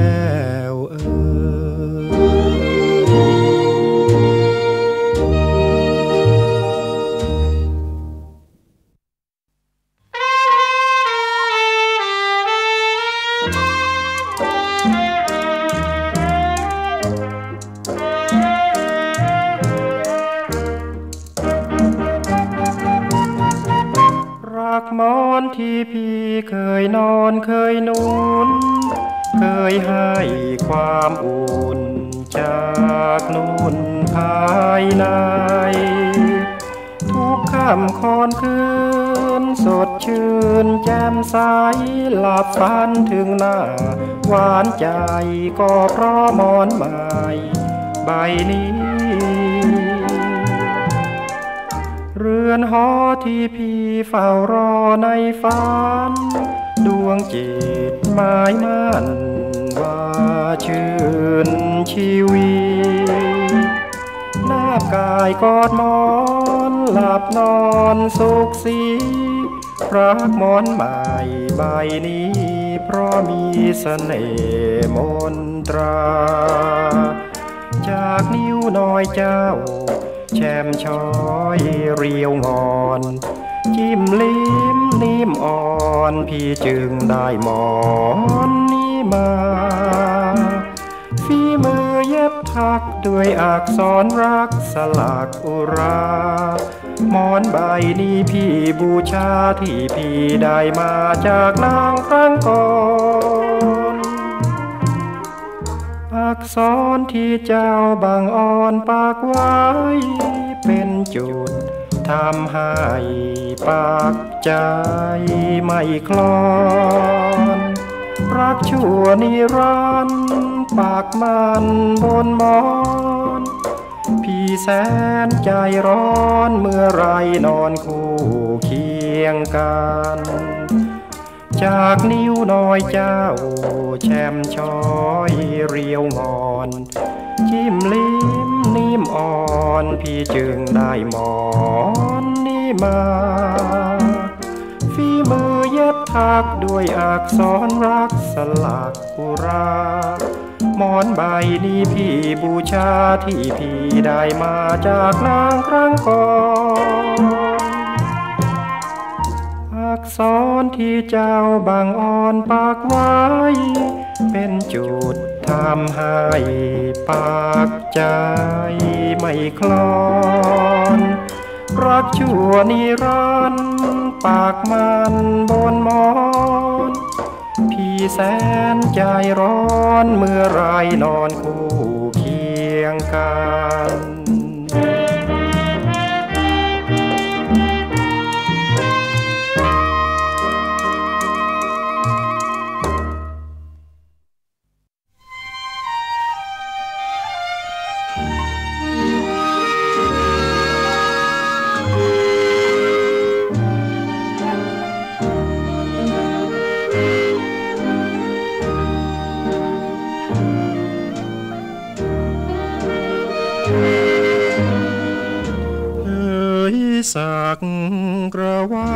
มาจากนางครั้งก่อนอักษรที่เจ้าบางอ่อนปากไว้ เป็นจุดทำให้ปากใจไม่คลอน รักชั่วนิรันดร์ปากมันบนมอน พี่แสนใจร้อนเมื่อไรนอนคู่เคียงกัน จากนิ้วน้อยเจ้าแชมช้อยเรียวงอน จิ้มลิ้มนิ่มอ่อนพี่จึงได้หมอนนี่มาฝีมือเย็บถักด้วยอักษรรักสลักกุราหมอนใบนี้พี่บูชาที่พี่ได้มาจากนางครั้งก่อน อักษรที่เจ้าบางอ่อนปากไว้ เป็นจุดทำให้ปากใจไม่คลอน รักชั่วนิรันด์ปากมันบนมอน พี่แสนใจร้อนเมื่อไรนอนคู่เคียงกัน ก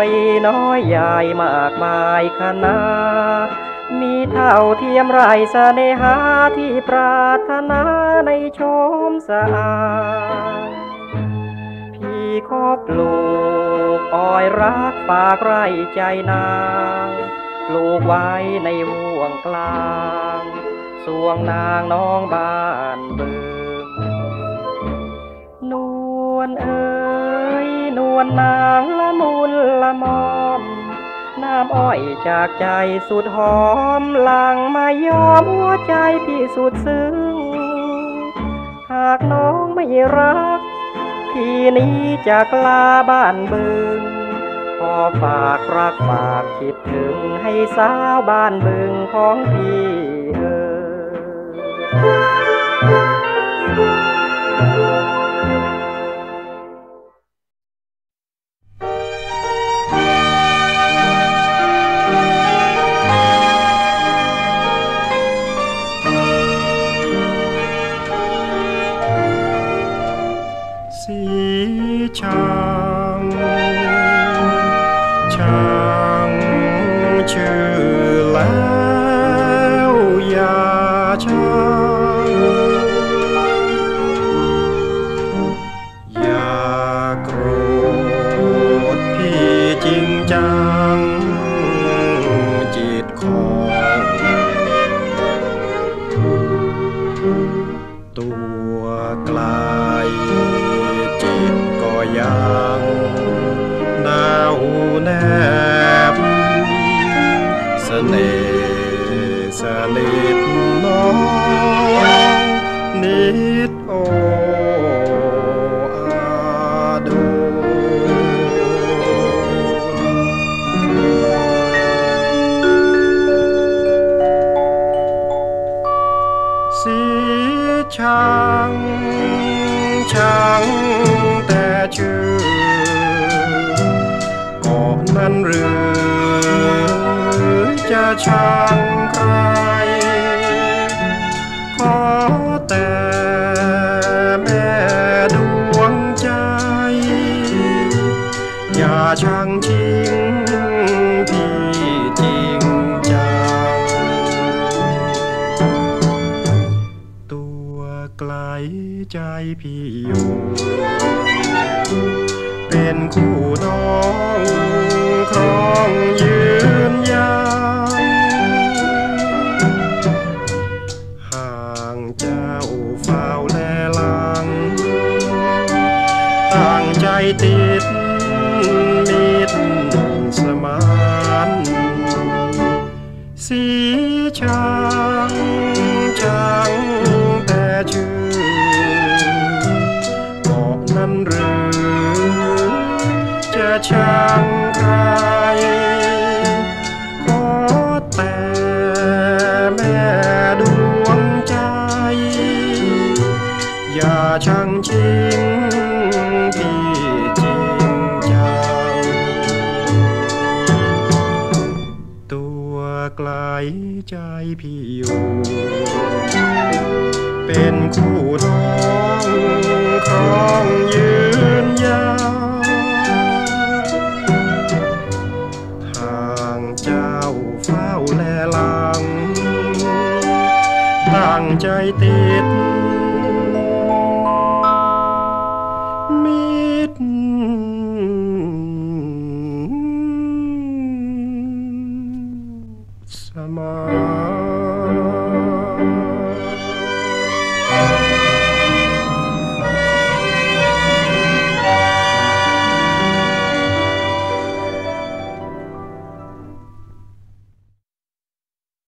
อยน้อยใหญ่มากมายคณะมีเท่าเทียมไรเสนหาที่ปรารถนาในชมสะอาดพี่ขอปลูกอ้อยรักปากไรใจนางปลูกไว้ในห่วงกลางสวงนางน้องบ้านเบิงนวลเอ๋ย นวลนางละมุนละมอม น้ำอ้อยจากใจสุดหอมหลังมายอมหัวใจพี่สุดซึ้ง หากน้องไม่รัก พี่นี้จะกลาบ้านบึง ขอฝากรักฝากคิดถึงให้สาวบ้านบึงของพี่เออ